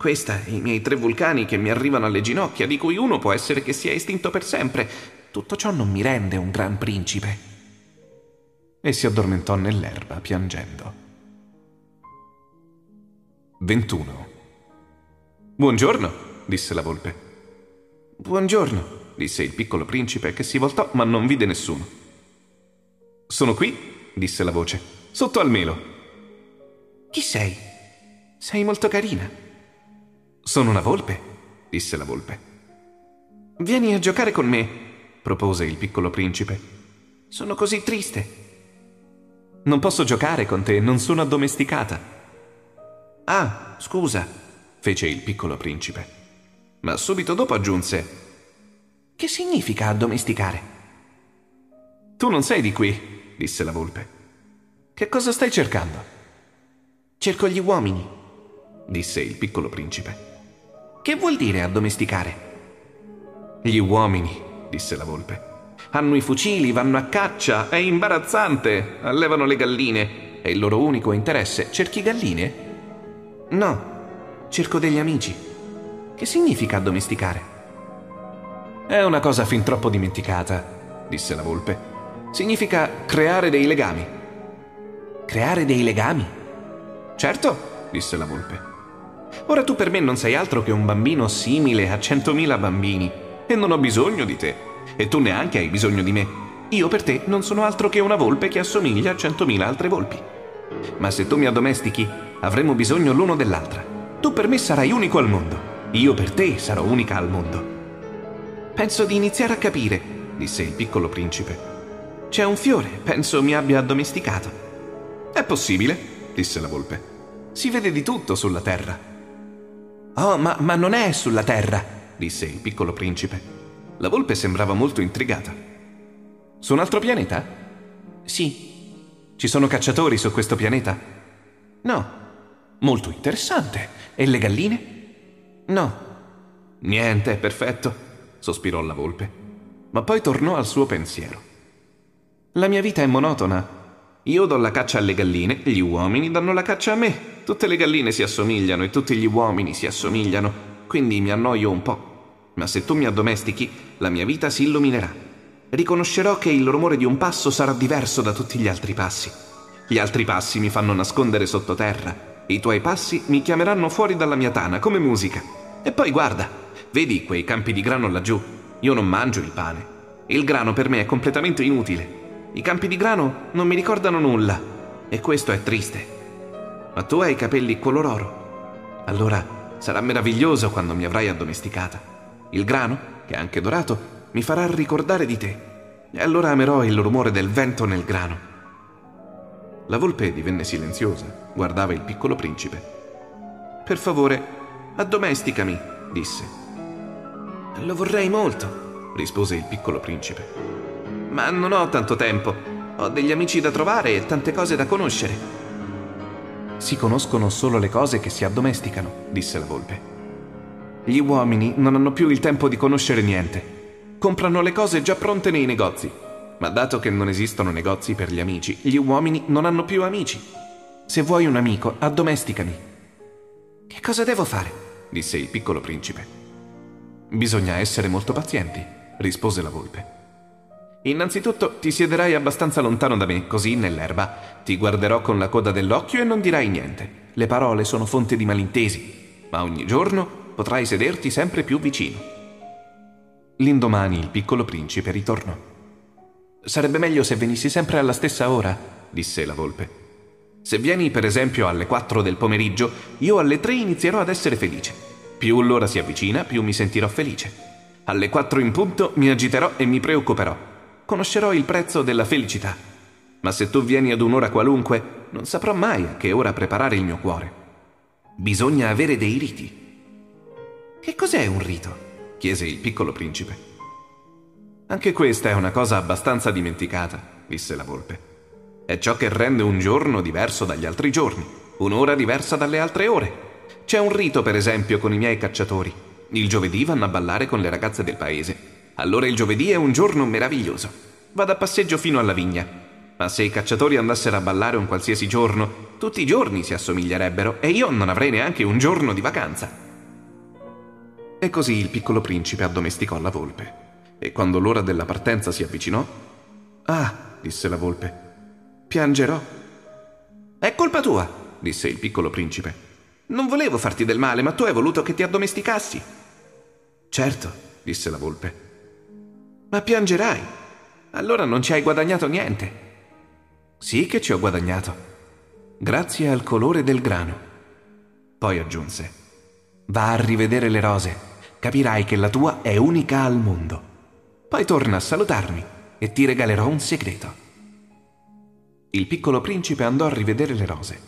Questa e i miei tre vulcani che mi arrivano alle ginocchia, di cui uno può essere che sia estinto per sempre. Tutto ciò non mi rende un gran principe e si addormentò nell'erba piangendo. 21. Buongiorno, disse la volpe. Buongiorno, disse il piccolo principe che si voltò ma non vide nessuno. Sono qui, disse la voce, sotto al melo. Chi sei? Sei molto carina. Sono una volpe, disse la volpe. Vieni a giocare con me, propose il piccolo principe. Sono così triste. Non posso giocare con te, non sono addomesticata. Ah, scusa, fece il piccolo principe. Ma subito dopo aggiunse: Che significa addomesticare? Tu non sei di qui, disse la volpe. Che cosa stai cercando? Cerco gli uomini, disse il piccolo principe. Che vuol dire addomesticare? Gli uomini, disse la volpe. Hanno i fucili, vanno a caccia, è imbarazzante, allevano le galline. È il loro unico interesse. Cerchi galline? No, cerco degli amici. Che significa addomesticare? È una cosa fin troppo dimenticata, disse la volpe. Significa creare dei legami. Creare dei legami? Certo, disse la volpe. Ora tu per me non sei altro che un bambino simile a centomila bambini e non ho bisogno di te e tu neanche hai bisogno di me. Io per te non sono altro che una volpe che assomiglia a centomila altre volpi. Ma se tu mi addomestichi, avremo bisogno l'uno dell'altra. Tu per me sarai unico al mondo, io per te sarò unica al mondo. Penso di iniziare a capire, disse il piccolo principe. C'è un fiore, penso mi abbia addomesticato. È possibile, disse la volpe. Si vede di tutto sulla terra. Oh, ma, ma non è sulla terra, disse il piccolo principe. La volpe sembrava molto intrigata. Su un altro pianeta? Sì. Ci sono cacciatori su questo pianeta? No. Molto interessante. E le galline? No. Niente, perfetto, sospirò la volpe. Ma poi tornò al suo pensiero. La mia vita è monotona. Io do la caccia alle galline, gli uomini danno la caccia a me. Tutte le galline si assomigliano e tutti gli uomini si assomigliano, quindi mi annoio un po' ma se tu mi addomestichi, la mia vita si illuminerà. Riconoscerò che il rumore di un passo sarà diverso da tutti gli altri passi. Gli altri passi mi fanno nascondere sottoterra. I tuoi passi mi chiameranno fuori dalla mia tana come musica. E poi guarda, vedi quei campi di grano laggiù? Io non mangio il pane. Il grano per me è completamente inutile. I campi di grano non mi ricordano nulla. E questo è triste. Ma tu hai i capelli color oro. Allora sarà meraviglioso quando mi avrai addomesticata. Il grano, che è anche dorato, mi farà ricordare di te. E allora amerò il rumore del vento nel grano. La volpe divenne silenziosa, guardava il piccolo principe. Per favore, addomesticami, disse. Lo vorrei molto, rispose il piccolo principe. Ma non ho tanto tempo. Ho degli amici da trovare e tante cose da conoscere. Si conoscono solo le cose che si addomesticano, disse la volpe. Gli uomini non hanno più il tempo di conoscere niente. Comprano le cose già pronte nei negozi. Ma dato che non esistono negozi per gli amici, gli uomini non hanno più amici. Se vuoi un amico, addomesticami. Che cosa devo fare? disse il piccolo principe. Bisogna essere molto pazienti, rispose la volpe. Innanzitutto ti siederai abbastanza lontano da me, così nell'erba ti guarderò con la coda dell'occhio e non dirai niente. Le parole sono fonte di malintesi, ma ogni giorno potrai sederti sempre più vicino. L'indomani il piccolo principe ritornò. Sarebbe meglio se venissi sempre alla stessa ora, disse la volpe. Se vieni per esempio alle 4 del pomeriggio, io alle 3 inizierò ad essere felice. Più l'ora si avvicina, più mi sentirò felice. Alle 4 in punto mi agiterò e mi preoccuperò. Conoscerò il prezzo della felicità. Ma se tu vieni ad un'ora qualunque, non saprò mai a che ora preparare il mio cuore. Bisogna avere dei riti. Che cos'è un rito? chiese il piccolo principe. Anche questa è una cosa abbastanza dimenticata, disse la volpe. È ciò che rende un giorno diverso dagli altri giorni, un'ora diversa dalle altre ore. C'è un rito, per esempio, con i miei cacciatori. Il giovedì vanno a ballare con le ragazze del paese. Allora il giovedì è un giorno meraviglioso. Vado a passeggio fino alla vigna. Ma se i cacciatori andassero a ballare un qualsiasi giorno, tutti i giorni si assomiglierebbero e io non avrei neanche un giorno di vacanza. E così il piccolo principe addomesticò la volpe. E quando l'ora della partenza si avvicinò... Ah, disse la volpe, Piangerò. È colpa tua, disse il piccolo principe. Non volevo farti del male, ma tu hai voluto che ti addomesticassi. Certo, disse la volpe. Ma piangerai. Allora non ci hai guadagnato niente. Sì che ci ho guadagnato. Grazie al colore del grano. Poi aggiunse. Va a rivedere le rose. Capirai che la tua è unica al mondo. Poi torna a salutarmi e ti regalerò un segreto. Il piccolo principe andò a rivedere le rose.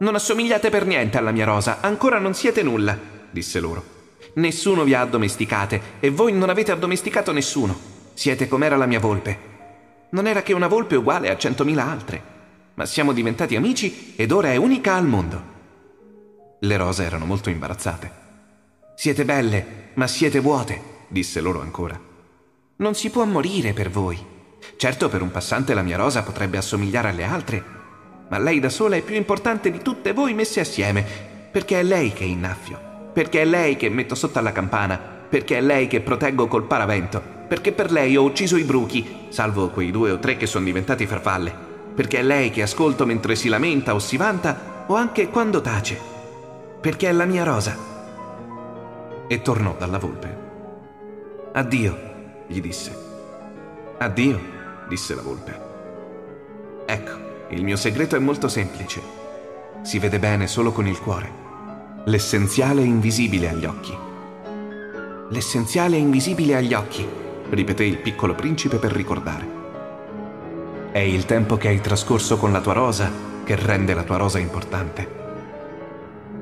Non assomigliate per niente alla mia rosa, ancora non siete nulla, disse loro. Nessuno vi ha addomesticate e voi non avete addomesticato nessuno. Siete com'era la mia volpe. Non era che una volpe uguale a centomila altre, ma siamo diventati amici ed ora è unica al mondo. Le rose erano molto imbarazzate. Siete belle, ma siete vuote, disse loro ancora. Non si può morire per voi. Certo, per un passante la mia rosa potrebbe assomigliare alle altre, ma lei da sola è più importante di tutte voi messe assieme, perché è lei che innaffio, perché è lei che metto sotto alla campana, perché è lei che proteggo col paravento, perché per lei ho ucciso i bruchi, salvo quei due o tre che sono diventati farfalle, perché è lei che ascolto mentre si lamenta o si vanta o anche quando tace, perché è la mia rosa. E tornò dalla volpe. Addio, gli disse. Addio disse la volpe. Ecco, il mio segreto è molto semplice. Si vede bene solo con il cuore. L'essenziale è invisibile agli occhi. L'essenziale è invisibile agli occhi, ripeté il piccolo principe per ricordare. È il tempo che hai trascorso con la tua rosa che rende la tua rosa importante.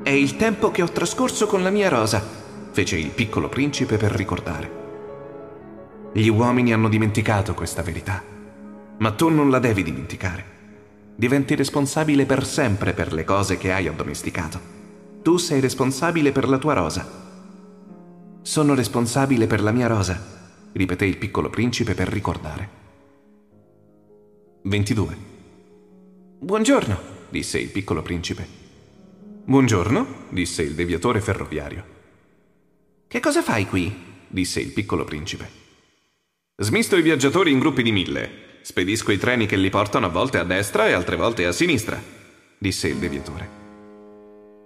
È il tempo che ho trascorso con la mia rosa, fece il piccolo principe per ricordare. Gli uomini hanno dimenticato questa verità. Ma tu non la devi dimenticare. Diventi responsabile per sempre per le cose che hai addomesticato. Tu sei responsabile per la tua rosa. Sono responsabile per la mia rosa, ripeté il piccolo principe per ricordare. 22. Buongiorno, disse il piccolo principe. Buongiorno, disse il deviatore ferroviario. Che cosa fai qui? disse il piccolo principe. Smisto i viaggiatori in gruppi di mille Spedisco i treni che li portano a volte a destra e altre volte a sinistra, disse il deviatore.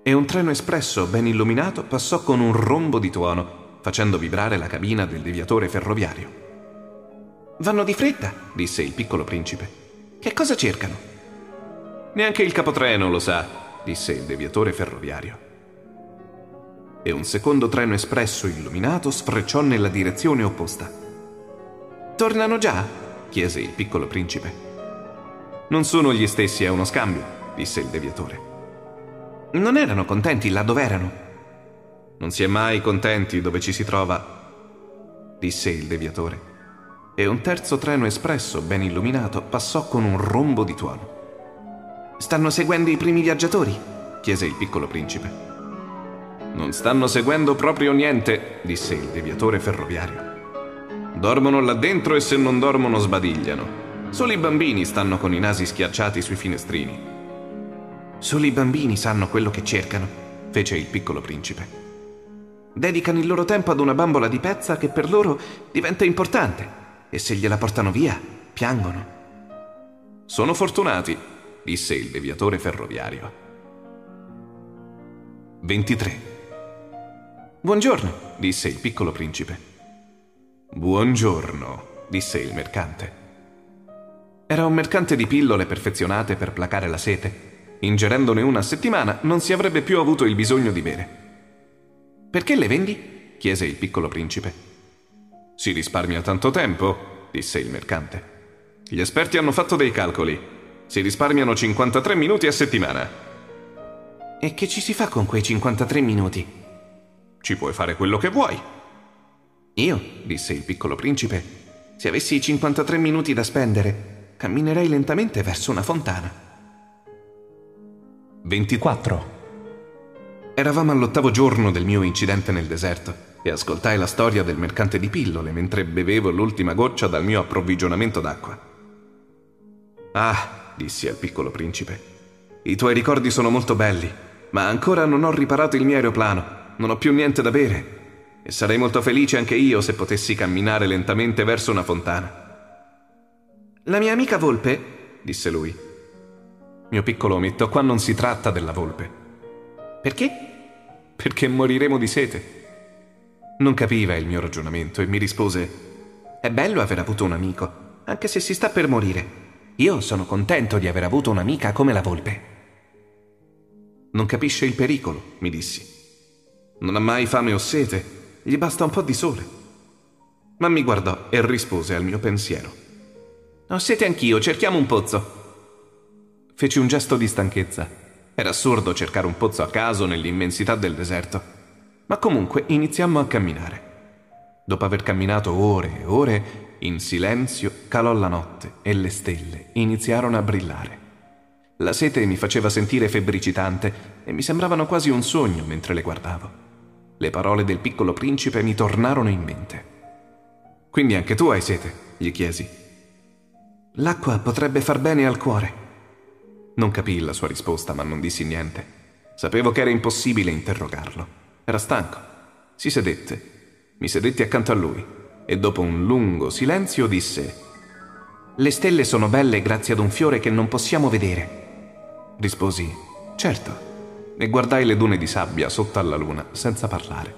E un treno espresso ben illuminato passò con un rombo di tuono, facendo vibrare la cabina del deviatore ferroviario. Vanno di fretta, disse il piccolo principe. Che cosa cercano? Neanche il capotreno lo sa, disse il deviatore ferroviario. E un secondo treno espresso illuminato sfrecciò nella direzione opposta. Tornano già? chiese il piccolo principe. Non sono gli stessi, è uno scambio, disse il deviatore. Non erano contenti là dove erano. Non si è mai contenti dove ci si trova, disse il deviatore. E un terzo treno espresso, ben illuminato, passò con un rombo di tuono. Stanno seguendo i primi viaggiatori? chiese il piccolo principe. Non stanno seguendo proprio niente, disse il deviatore ferroviario. Dormono là dentro e se non dormono sbadigliano. Solo i bambini stanno con i nasi schiacciati sui finestrini. Solo i bambini sanno quello che cercano, fece il piccolo principe. Dedicano il loro tempo ad una bambola di pezza che per loro diventa importante e se gliela portano via, piangono. Sono fortunati, disse il deviatore ferroviario. 23. Buongiorno, disse il piccolo principe. Buongiorno, disse il mercante. Era un mercante di pillole perfezionate per placare la sete. Ingerendone una a settimana non si avrebbe più avuto il bisogno di bere. Perché le vendi? chiese il piccolo principe. Si risparmia tanto tempo, disse il mercante. Gli esperti hanno fatto dei calcoli. Si risparmiano 53 minuti a settimana. E che ci si fa con quei 53 minuti? Ci puoi fare quello che vuoi. Io, disse il piccolo principe, se avessi 53 minuti da spendere, camminerei lentamente verso una fontana. 24. Eravamo all'ottavo giorno del mio incidente nel deserto e ascoltai la storia del mercante di pillole mentre bevevo l'ultima goccia dal mio approvvigionamento d'acqua. Ah, dissi al piccolo principe, i tuoi ricordi sono molto belli, ma ancora non ho riparato il mio aeroplano, non ho più niente da bere e sarei molto felice anche io se potessi camminare lentamente verso una fontana. La mia amica volpe, disse lui. Mio piccolo ometto, qua non si tratta della volpe. Perché? Perché moriremo di sete. Non capiva il mio ragionamento e mi rispose: È bello aver avuto un amico, anche se si sta per morire. Io sono contento di aver avuto un'amica come la volpe. Non capisce il pericolo, mi dissi. Non ha mai fame o sete, gli basta un po' di sole. Ma mi guardò e rispose al mio pensiero. Ho sete anch'io, cerchiamo un pozzo. Feci un gesto di stanchezza. Era assurdo cercare un pozzo a caso nell'immensità del deserto. Ma comunque iniziammo a camminare. Dopo aver camminato ore e ore, in silenzio calò la notte e le stelle iniziarono a brillare. La sete mi faceva sentire febbricitante e mi sembravano quasi un sogno mentre le guardavo. Le parole del piccolo principe mi tornarono in mente. Quindi anche tu hai sete? gli chiesi. L'acqua potrebbe far bene al cuore. Non capii la sua risposta, ma non dissi niente. Sapevo che era impossibile interrogarlo. Era stanco. Si sedette. Mi sedetti accanto a lui e dopo un lungo silenzio disse Le stelle sono belle grazie ad un fiore che non possiamo vedere. Risposi Certo. E guardai le dune di sabbia sotto alla luna senza parlare.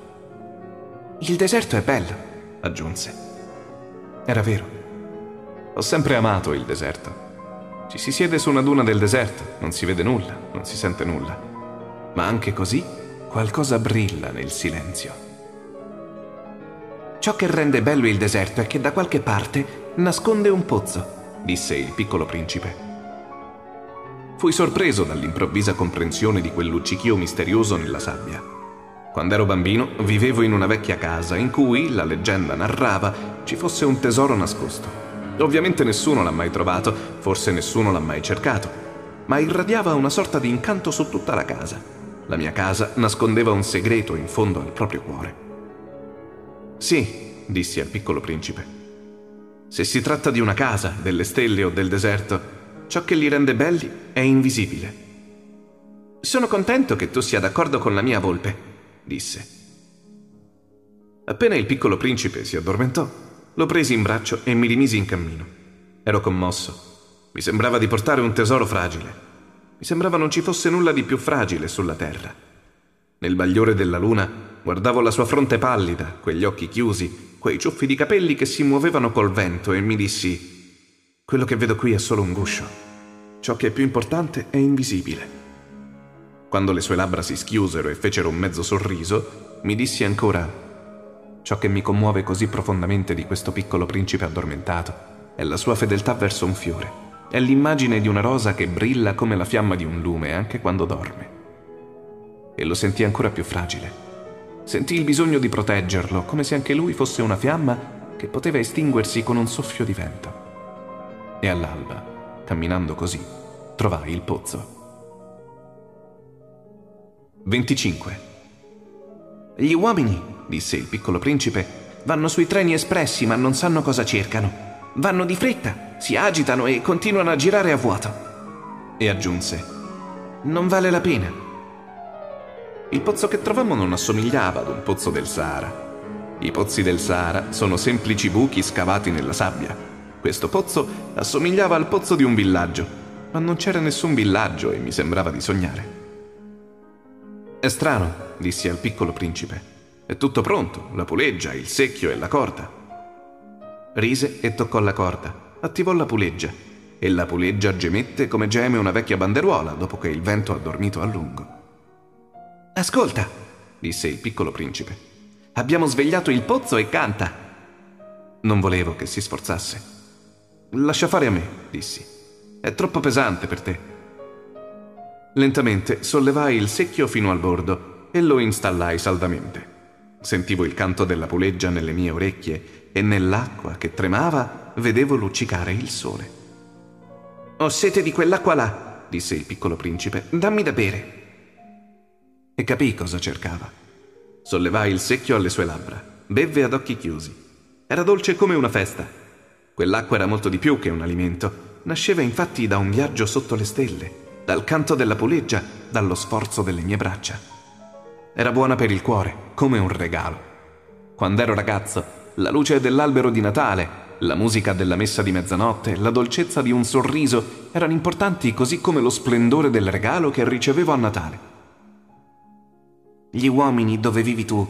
Il deserto è bello, aggiunse. Era vero. Ho sempre amato il deserto. Ci si siede su una duna del deserto, non si vede nulla, non si sente nulla. Ma anche così qualcosa brilla nel silenzio. Ciò che rende bello il deserto è che da qualche parte nasconde un pozzo, disse il piccolo principe. Fui sorpreso dall'improvvisa comprensione di quel luccichio misterioso nella sabbia. Quando ero bambino vivevo in una vecchia casa in cui, la leggenda narrava, ci fosse un tesoro nascosto. Ovviamente nessuno l'ha mai trovato, forse nessuno l'ha mai cercato, ma irradiava una sorta di incanto su tutta la casa. La mia casa nascondeva un segreto in fondo al proprio cuore. Sì, dissi al piccolo principe. Se si tratta di una casa, delle stelle o del deserto, ciò che li rende belli è invisibile. Sono contento che tu sia d'accordo con la mia volpe, disse. Appena il piccolo principe si addormentò, lo presi in braccio e mi rimisi in cammino. Ero commosso. Mi sembrava di portare un tesoro fragile. Mi sembrava non ci fosse nulla di più fragile sulla terra. Nel bagliore della luna guardavo la sua fronte pallida, quegli occhi chiusi, quei ciuffi di capelli che si muovevano col vento e mi dissi: Quello che vedo qui è solo un guscio. Ciò che è più importante è invisibile. Quando le sue labbra si schiusero e fecero un mezzo sorriso, mi dissi ancora: Ciò che mi commuove così profondamente di questo piccolo principe addormentato è la sua fedeltà verso un fiore. È l'immagine di una rosa che brilla come la fiamma di un lume anche quando dorme. E lo sentì ancora più fragile. Sentì il bisogno di proteggerlo, come se anche lui fosse una fiamma che poteva estinguersi con un soffio di vento. E all'alba, camminando così, trovai il pozzo. 25. Gli uomini, disse il piccolo principe, vanno sui treni espressi ma non sanno cosa cercano. Vanno di fretta, si agitano e continuano a girare a vuoto. E aggiunse, non vale la pena. Il pozzo che trovammo non assomigliava ad un pozzo del Sahara. I pozzi del Sahara sono semplici buchi scavati nella sabbia. Questo pozzo assomigliava al pozzo di un villaggio, ma non c'era nessun villaggio e mi sembrava di sognare. È strano, dissi al piccolo principe. È tutto pronto, la puleggia, il secchio e la corda. Rise e toccò la corda, attivò la puleggia. e la puleggia gemette come geme una vecchia banderuola dopo che il vento ha dormito a lungo. Ascolta, disse il piccolo principe. Abbiamo svegliato il pozzo e canta. Non volevo che si sforzasse. Lascia fare a me, dissi. È troppo pesante per te. Lentamente sollevai il secchio fino al bordo e lo installai saldamente. Sentivo il canto della puleggia nelle mie orecchie e nell'acqua che tremava vedevo luccicare il sole. Ho sete di quell'acqua là, disse il piccolo principe. Dammi da bere. E capì cosa cercava. Sollevai il secchio alle sue labbra, bevve ad occhi chiusi. Era dolce come una festa. Quell'acqua era molto di più che un alimento. Nasceva infatti da un viaggio sotto le stelle, dal canto della puleggia, dallo sforzo delle mie braccia. Era buona per il cuore, come un regalo. Quando ero ragazzo, la luce dell'albero di Natale, la musica della messa di mezzanotte, la dolcezza di un sorriso erano importanti così come lo splendore del regalo che ricevevo a Natale. Gli uomini dove vivi tu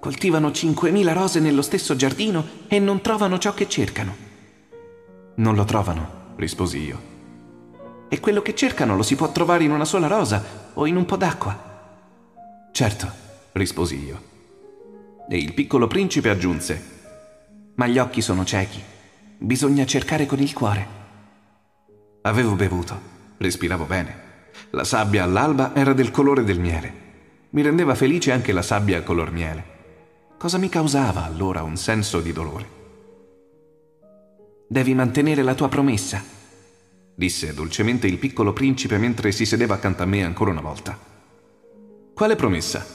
coltivano 5.000 rose nello stesso giardino e non trovano ciò che cercano. Non lo trovano, risposi io. E quello che cercano lo si può trovare in una sola rosa o in un po' d'acqua. Certo, risposi io. E il piccolo principe aggiunse, ma gli occhi sono ciechi Bisogna cercare con il cuore. Avevo bevuto, respiravo bene. La sabbia all'alba era del colore del miele. Mi rendeva felice anche la sabbia color miele. Cosa mi causava allora un senso di dolore? Devi mantenere la tua promessa, disse dolcemente il piccolo principe mentre si sedeva accanto a me ancora una volta. Quale promessa?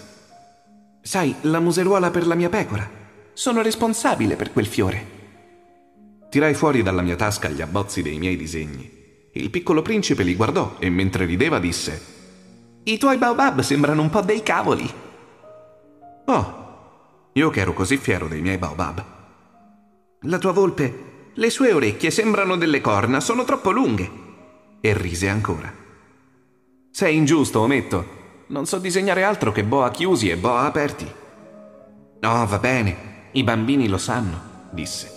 Sai, la museruola per la mia pecora. Sono responsabile per quel fiore. Tirai fuori dalla mia tasca gli abbozzi dei miei disegni. Il piccolo principe li guardò e mentre rideva disse: I tuoi baobab sembrano un po' dei cavoli. Oh, io che ero così fiero dei miei baobab. La tua volpe, le sue orecchie sembrano delle corna, sono troppo lunghe. E rise ancora. Sei ingiusto, ometto. Non so disegnare altro che boa chiusi e boa aperti. No, va bene, i bambini lo sanno, disse.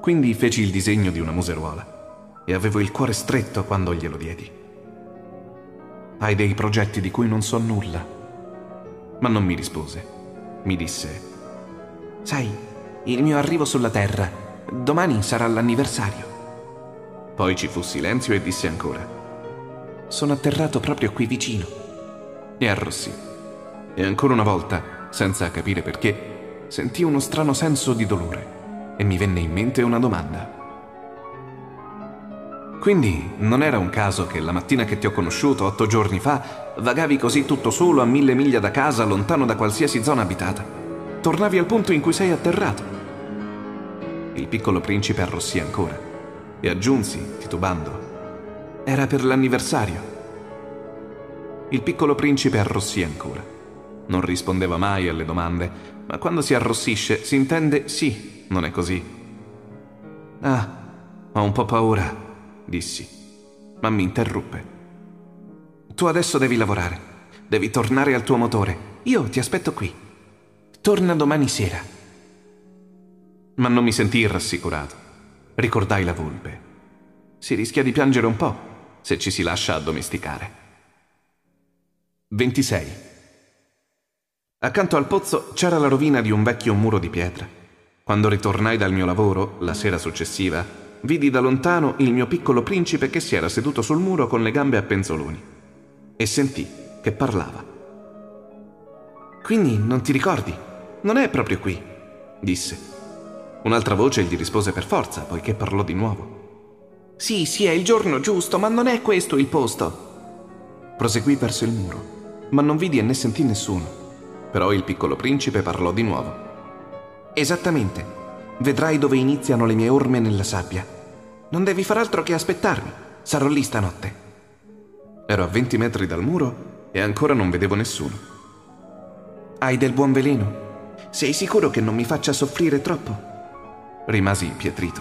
Quindi feci il disegno di una museruola e avevo il cuore stretto quando glielo diedi. Hai dei progetti di cui non so nulla. Ma non mi rispose. Mi disse, sai, il mio arrivo sulla Terra, domani sarà l'anniversario. Poi ci fu silenzio e disse ancora, sono atterrato proprio qui vicino. E arrossì. E ancora una volta, senza capire perché, sentì uno strano senso di dolore e mi venne in mente una domanda. Quindi non era un caso che la mattina che ti ho conosciuto otto giorni fa vagavi così tutto solo a mille miglia da casa, lontano da qualsiasi zona abitata. Tornavi al punto in cui sei atterrato. Il piccolo principe arrossì ancora e aggiunsi, titubando, era per l'anniversario. Il piccolo principe arrossì ancora. Non rispondeva mai alle domande, ma quando si arrossisce si intende sì non è così. Ah, ho un po' paura, dissi, ma mi interruppe. Tu adesso devi lavorare, devi tornare al tuo motore. Io ti aspetto qui. Torna domani sera. Ma non mi sentii rassicurato. Ricordai la volpe. Si rischia di piangere un po' se ci si lascia addomesticare. 26. Accanto al pozzo c'era la rovina di un vecchio muro di pietra. Quando ritornai dal mio lavoro, la sera successiva, vidi da lontano il mio piccolo principe che si era seduto sul muro con le gambe a penzoloni e sentì che parlava. Quindi non ti ricordi? Non è proprio qui, disse. Un'altra voce gli rispose per forza, poiché parlò di nuovo. Sì, sì, è il giorno giusto, ma non è questo il posto. Proseguì verso il muro, ma non vidi e né sentì nessuno. Però il piccolo principe parlò di nuovo. Esattamente. Vedrai dove iniziano le mie orme nella sabbia. Non devi far altro che aspettarmi. Sarò lì stanotte. Ero a 20 metri dal muro e ancora non vedevo nessuno. Hai del buon veleno? Sei sicuro che non mi faccia soffrire troppo? Rimasi impietrito.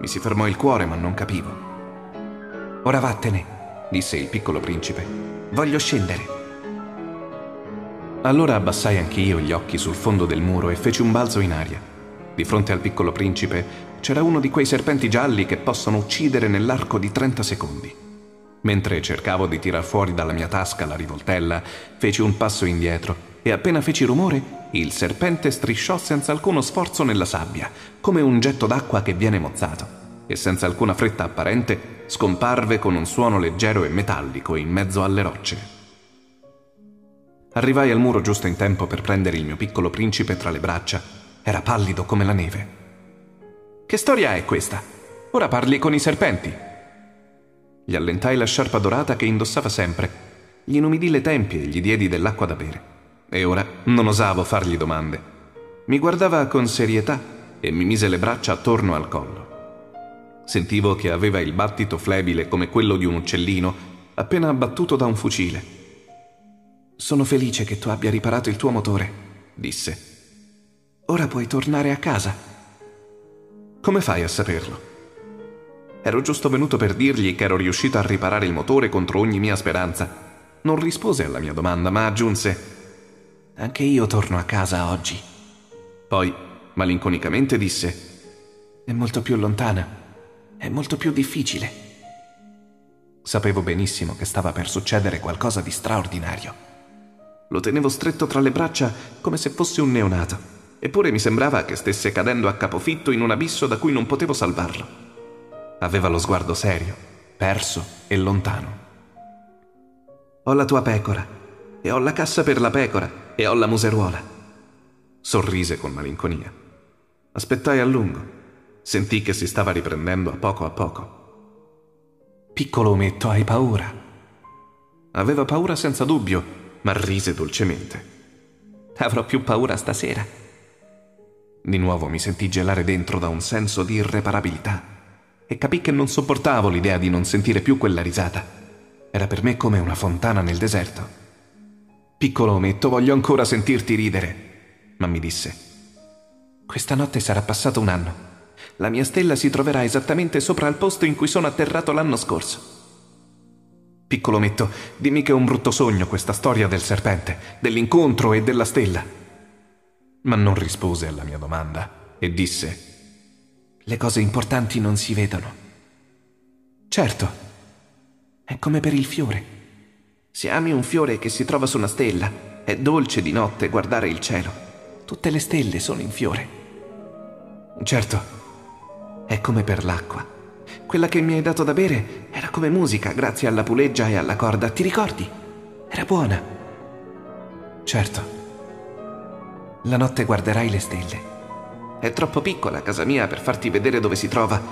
Mi si fermò il cuore, ma non capivo. Ora vattene, disse il piccolo principe. Voglio scendere. Allora abbassai anche io gli occhi sul fondo del muro e feci un balzo in aria. Di fronte al piccolo principe c'era uno di quei serpenti gialli che possono uccidere nell'arco di 30 secondi. Mentre cercavo di tirar fuori dalla mia tasca la rivoltella, feci un passo indietro e appena feci rumore, il serpente strisciò senza alcuno sforzo nella sabbia, come un getto d'acqua che viene mozzato, e senza alcuna fretta apparente scomparve con un suono leggero e metallico in mezzo alle rocce. Arrivai al muro giusto in tempo per prendere il mio piccolo principe tra le braccia. Era pallido come la neve. Che storia è questa? Ora parli con i serpenti. Gli allentai la sciarpa dorata che indossava sempre, gli inumidì le tempie e gli diedi dell'acqua da bere. E ora non osavo fargli domande. Mi guardava con serietà e mi mise le braccia attorno al collo. Sentivo che aveva il battito flebile come quello di un uccellino appena abbattuto da un fucile. Sono felice che tu abbia riparato il tuo motore, disse. Ora puoi tornare a casa. Come fai a saperlo? Ero giusto venuto per dirgli che ero riuscito a riparare il motore contro ogni mia speranza. Non rispose alla mia domanda, ma aggiunse: Anche io torno a casa oggi. Poi, malinconicamente, disse: È molto più lontana. È molto più difficile. Sapevo benissimo che stava per succedere qualcosa di straordinario. Lo tenevo stretto tra le braccia come se fosse un neonato, eppure mi sembrava che stesse cadendo a capofitto in un abisso da cui non potevo salvarlo. Aveva lo sguardo serio, perso e lontano. Ho la tua pecora, e ho la cassa per la pecora, e ho la museruola. Sorrise con malinconia. Aspettai a lungo. Sentì che si stava riprendendo a poco a poco. Piccolo ometto, hai paura? Aveva paura senza dubbio, ma rise dolcemente. Avrò più paura stasera. Di nuovo mi sentì gelare dentro da un senso di irreparabilità e capì che non sopportavo l'idea di non sentire più quella risata. Era per me come una fontana nel deserto. Piccolo ometto, voglio ancora sentirti ridere, ma mi disse. Questa notte sarà passato un anno. La mia stella si troverà esattamente sopra il posto in cui sono atterrato l'anno scorso. Piccolo ometto, dimmi che è un brutto sogno questa storia del serpente, dell'incontro e della stella. Ma non rispose alla mia domanda e disse le cose importanti non si vedono. Certo, è come per il fiore. Se ami un fiore che si trova su una stella, è dolce di notte guardare il cielo. Tutte le stelle sono in fiore. Certo, è come per l'acqua. Quella che mi hai dato da bere era come musica grazie alla puleggia e alla corda, ti ricordi? Era buona. Certo. La notte guarderai le stelle è troppo piccola casa mia per farti vedere dove si trova.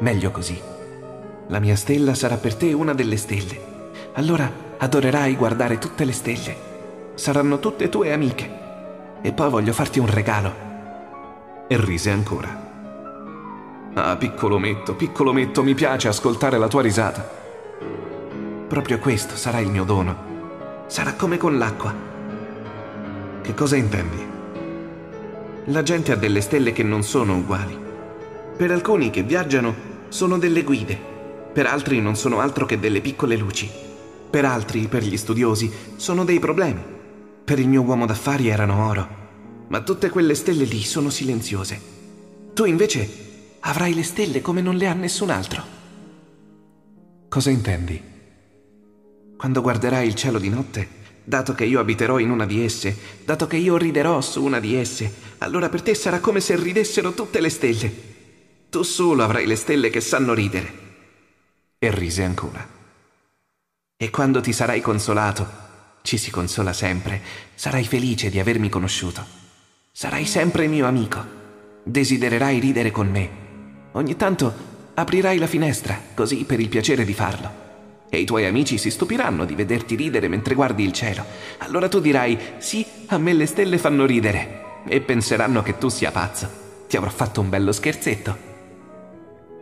Meglio così. La mia stella sarà per te una delle stelle. Allora adorerai guardare tutte le stelle. Saranno tutte tue amiche. E poi voglio farti un regalo. E rise ancora. Ah, piccolo metto, piccolo metto, mi piace ascoltare la tua risata. Proprio questo sarà il mio dono. Sarà come con l'acqua. Che cosa intendi? La gente ha delle stelle che non sono uguali. Per alcuni che viaggiano sono delle guide, per altri non sono altro che delle piccole luci. Per altri, per gli studiosi, sono dei problemi. Per il mio uomo d'affari erano oro. Ma tutte quelle stelle lì sono silenziose. Tu invece avrai le stelle come non le ha nessun altro. Cosa intendi? Quando guarderai il cielo di notte, Dato che io abiterò in una di esse, dato che io riderò su una di esse, allora per te sarà come se ridessero tutte le stelle. Tu solo avrai le stelle che sanno ridere. E rise ancora. E quando ti sarai consolato, ci si consola sempre, sarai felice di avermi conosciuto. Sarai sempre mio amico. Desidererai ridere con me. Ogni tanto aprirai la finestra, così per il piacere di farlo e i tuoi amici si stupiranno di vederti ridere mentre guardi il cielo. Allora tu dirai, sì, a me le stelle fanno ridere, e penseranno che tu sia pazzo. Ti avrò fatto un bello scherzetto.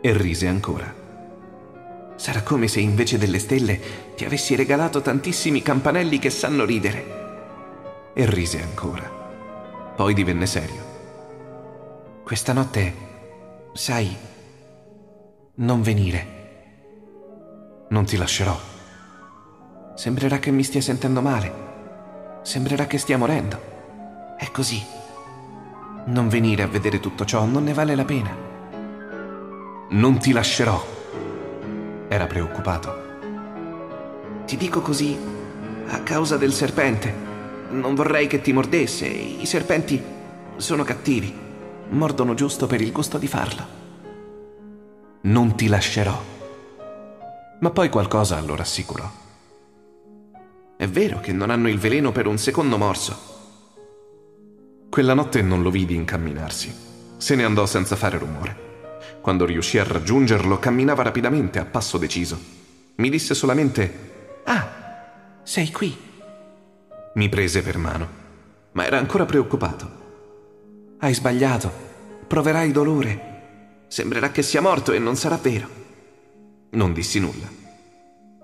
E rise ancora. Sarà come se invece delle stelle ti avessi regalato tantissimi campanelli che sanno ridere. E rise ancora. Poi divenne serio. Questa notte, sai, non venire. Non ti lascerò. Sembrerà che mi stia sentendo male. Sembrerà che stia morendo. È così. Non venire a vedere tutto ciò non ne vale la pena. Non ti lascerò. Era preoccupato. Ti dico così a causa del serpente. Non vorrei che ti mordesse. I serpenti sono cattivi. Mordono giusto per il gusto di farlo. Non ti lascerò. Ma poi qualcosa lo rassicurò. È vero che non hanno il veleno per un secondo morso. Quella notte non lo vidi incamminarsi. Se ne andò senza fare rumore. Quando riuscì a raggiungerlo, camminava rapidamente a passo deciso. Mi disse solamente: Ah, sei qui. Mi prese per mano, ma era ancora preoccupato. Hai sbagliato. Proverai dolore. Sembrerà che sia morto e non sarà vero. Non dissi nulla.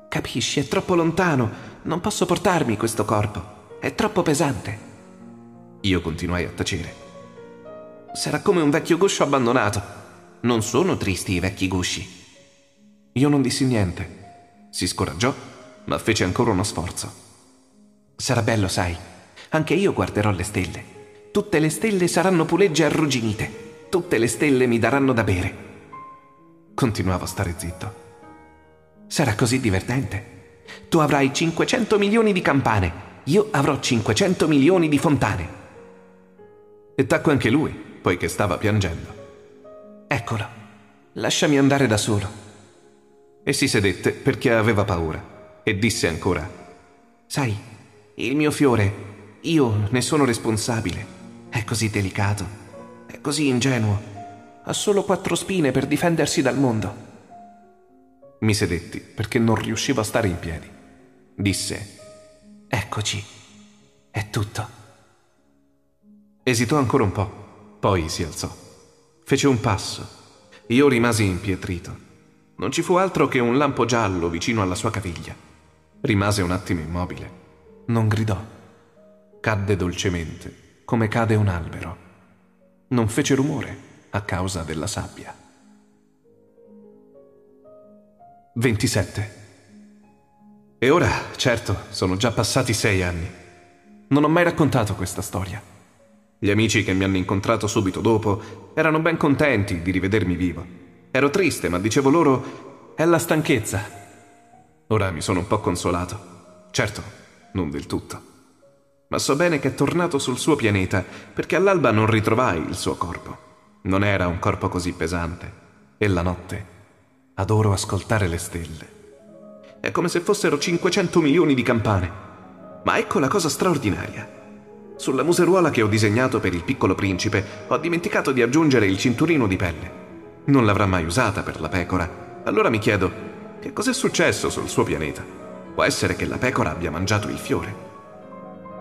Capisci, è troppo lontano. Non posso portarmi questo corpo. È troppo pesante. Io continuai a tacere. Sarà come un vecchio guscio abbandonato. Non sono tristi i vecchi gusci. Io non dissi niente. Si scoraggiò, ma fece ancora uno sforzo. Sarà bello, sai. Anche io guarderò le stelle. Tutte le stelle saranno pulegge arrugginite. Tutte le stelle mi daranno da bere. Continuavo a stare zitto. Sarà così divertente. Tu avrai 500 milioni di campane. Io avrò 500 milioni di fontane. E tacque anche lui, poiché stava piangendo. Eccolo, lasciami andare da solo. E si sedette perché aveva paura e disse ancora, Sai, il mio fiore, io ne sono responsabile. È così delicato, è così ingenuo. Ha solo quattro spine per difendersi dal mondo. Mi sedetti perché non riuscivo a stare in piedi. Disse, Eccoci, è tutto. Esitò ancora un po', poi si alzò. Fece un passo. Io rimasi impietrito. Non ci fu altro che un lampo giallo vicino alla sua caviglia. Rimase un attimo immobile. Non gridò. Cadde dolcemente, come cade un albero. Non fece rumore a causa della sabbia. 27. E ora, certo, sono già passati sei anni. Non ho mai raccontato questa storia. Gli amici che mi hanno incontrato subito dopo erano ben contenti di rivedermi vivo. Ero triste, ma dicevo loro, è la stanchezza. Ora mi sono un po' consolato. Certo, non del tutto. Ma so bene che è tornato sul suo pianeta perché all'alba non ritrovai il suo corpo. Non era un corpo così pesante. E la notte adoro ascoltare le stelle. È come se fossero 500 milioni di campane. Ma ecco la cosa straordinaria. Sulla museruola che ho disegnato per il piccolo principe ho dimenticato di aggiungere il cinturino di pelle. Non l'avrà mai usata per la pecora. Allora mi chiedo, che cos'è successo sul suo pianeta? Può essere che la pecora abbia mangiato il fiore?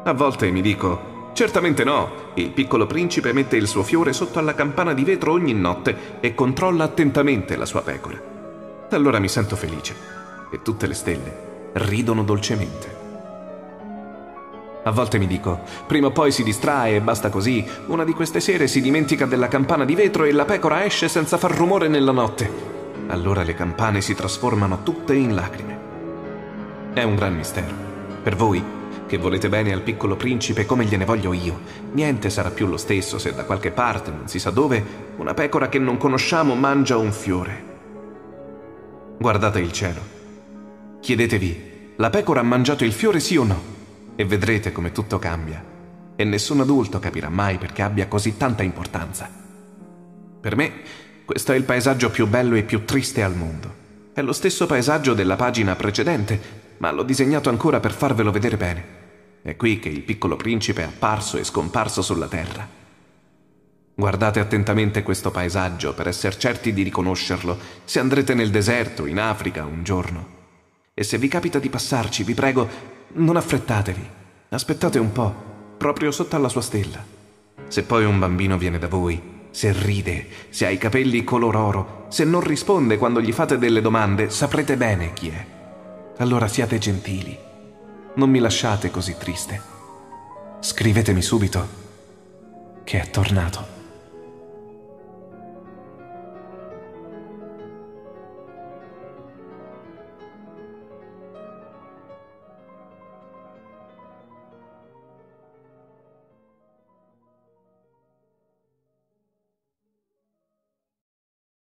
A volte mi dico, certamente no, il piccolo principe mette il suo fiore sotto alla campana di vetro ogni notte e controlla attentamente la sua pecora. Allora mi sento felice e tutte le stelle ridono dolcemente. A volte mi dico, prima o poi si distrae e basta così, una di queste sere si dimentica della campana di vetro e la pecora esce senza far rumore nella notte. Allora le campane si trasformano tutte in lacrime. È un gran mistero. Per voi, che volete bene al piccolo principe come gliene voglio io, niente sarà più lo stesso se da qualche parte, non si sa dove, una pecora che non conosciamo mangia un fiore. Guardate il cielo. Chiedetevi, la pecora ha mangiato il fiore sì o no? e vedrete come tutto cambia. E nessun adulto capirà mai perché abbia così tanta importanza. Per me, questo è il paesaggio più bello e più triste al mondo. È lo stesso paesaggio della pagina precedente, ma l'ho disegnato ancora per farvelo vedere bene. È qui che il piccolo principe è apparso e scomparso sulla terra. Guardate attentamente questo paesaggio per essere certi di riconoscerlo se andrete nel deserto, in Africa, un giorno. E se vi capita di passarci, vi prego, non affrettatevi, aspettate un po', proprio sotto alla sua stella. Se poi un bambino viene da voi, se ride, se ha i capelli color oro, se non risponde quando gli fate delle domande, saprete bene chi è. Allora siate gentili. Non mi lasciate così triste. Scrivetemi subito che è tornato.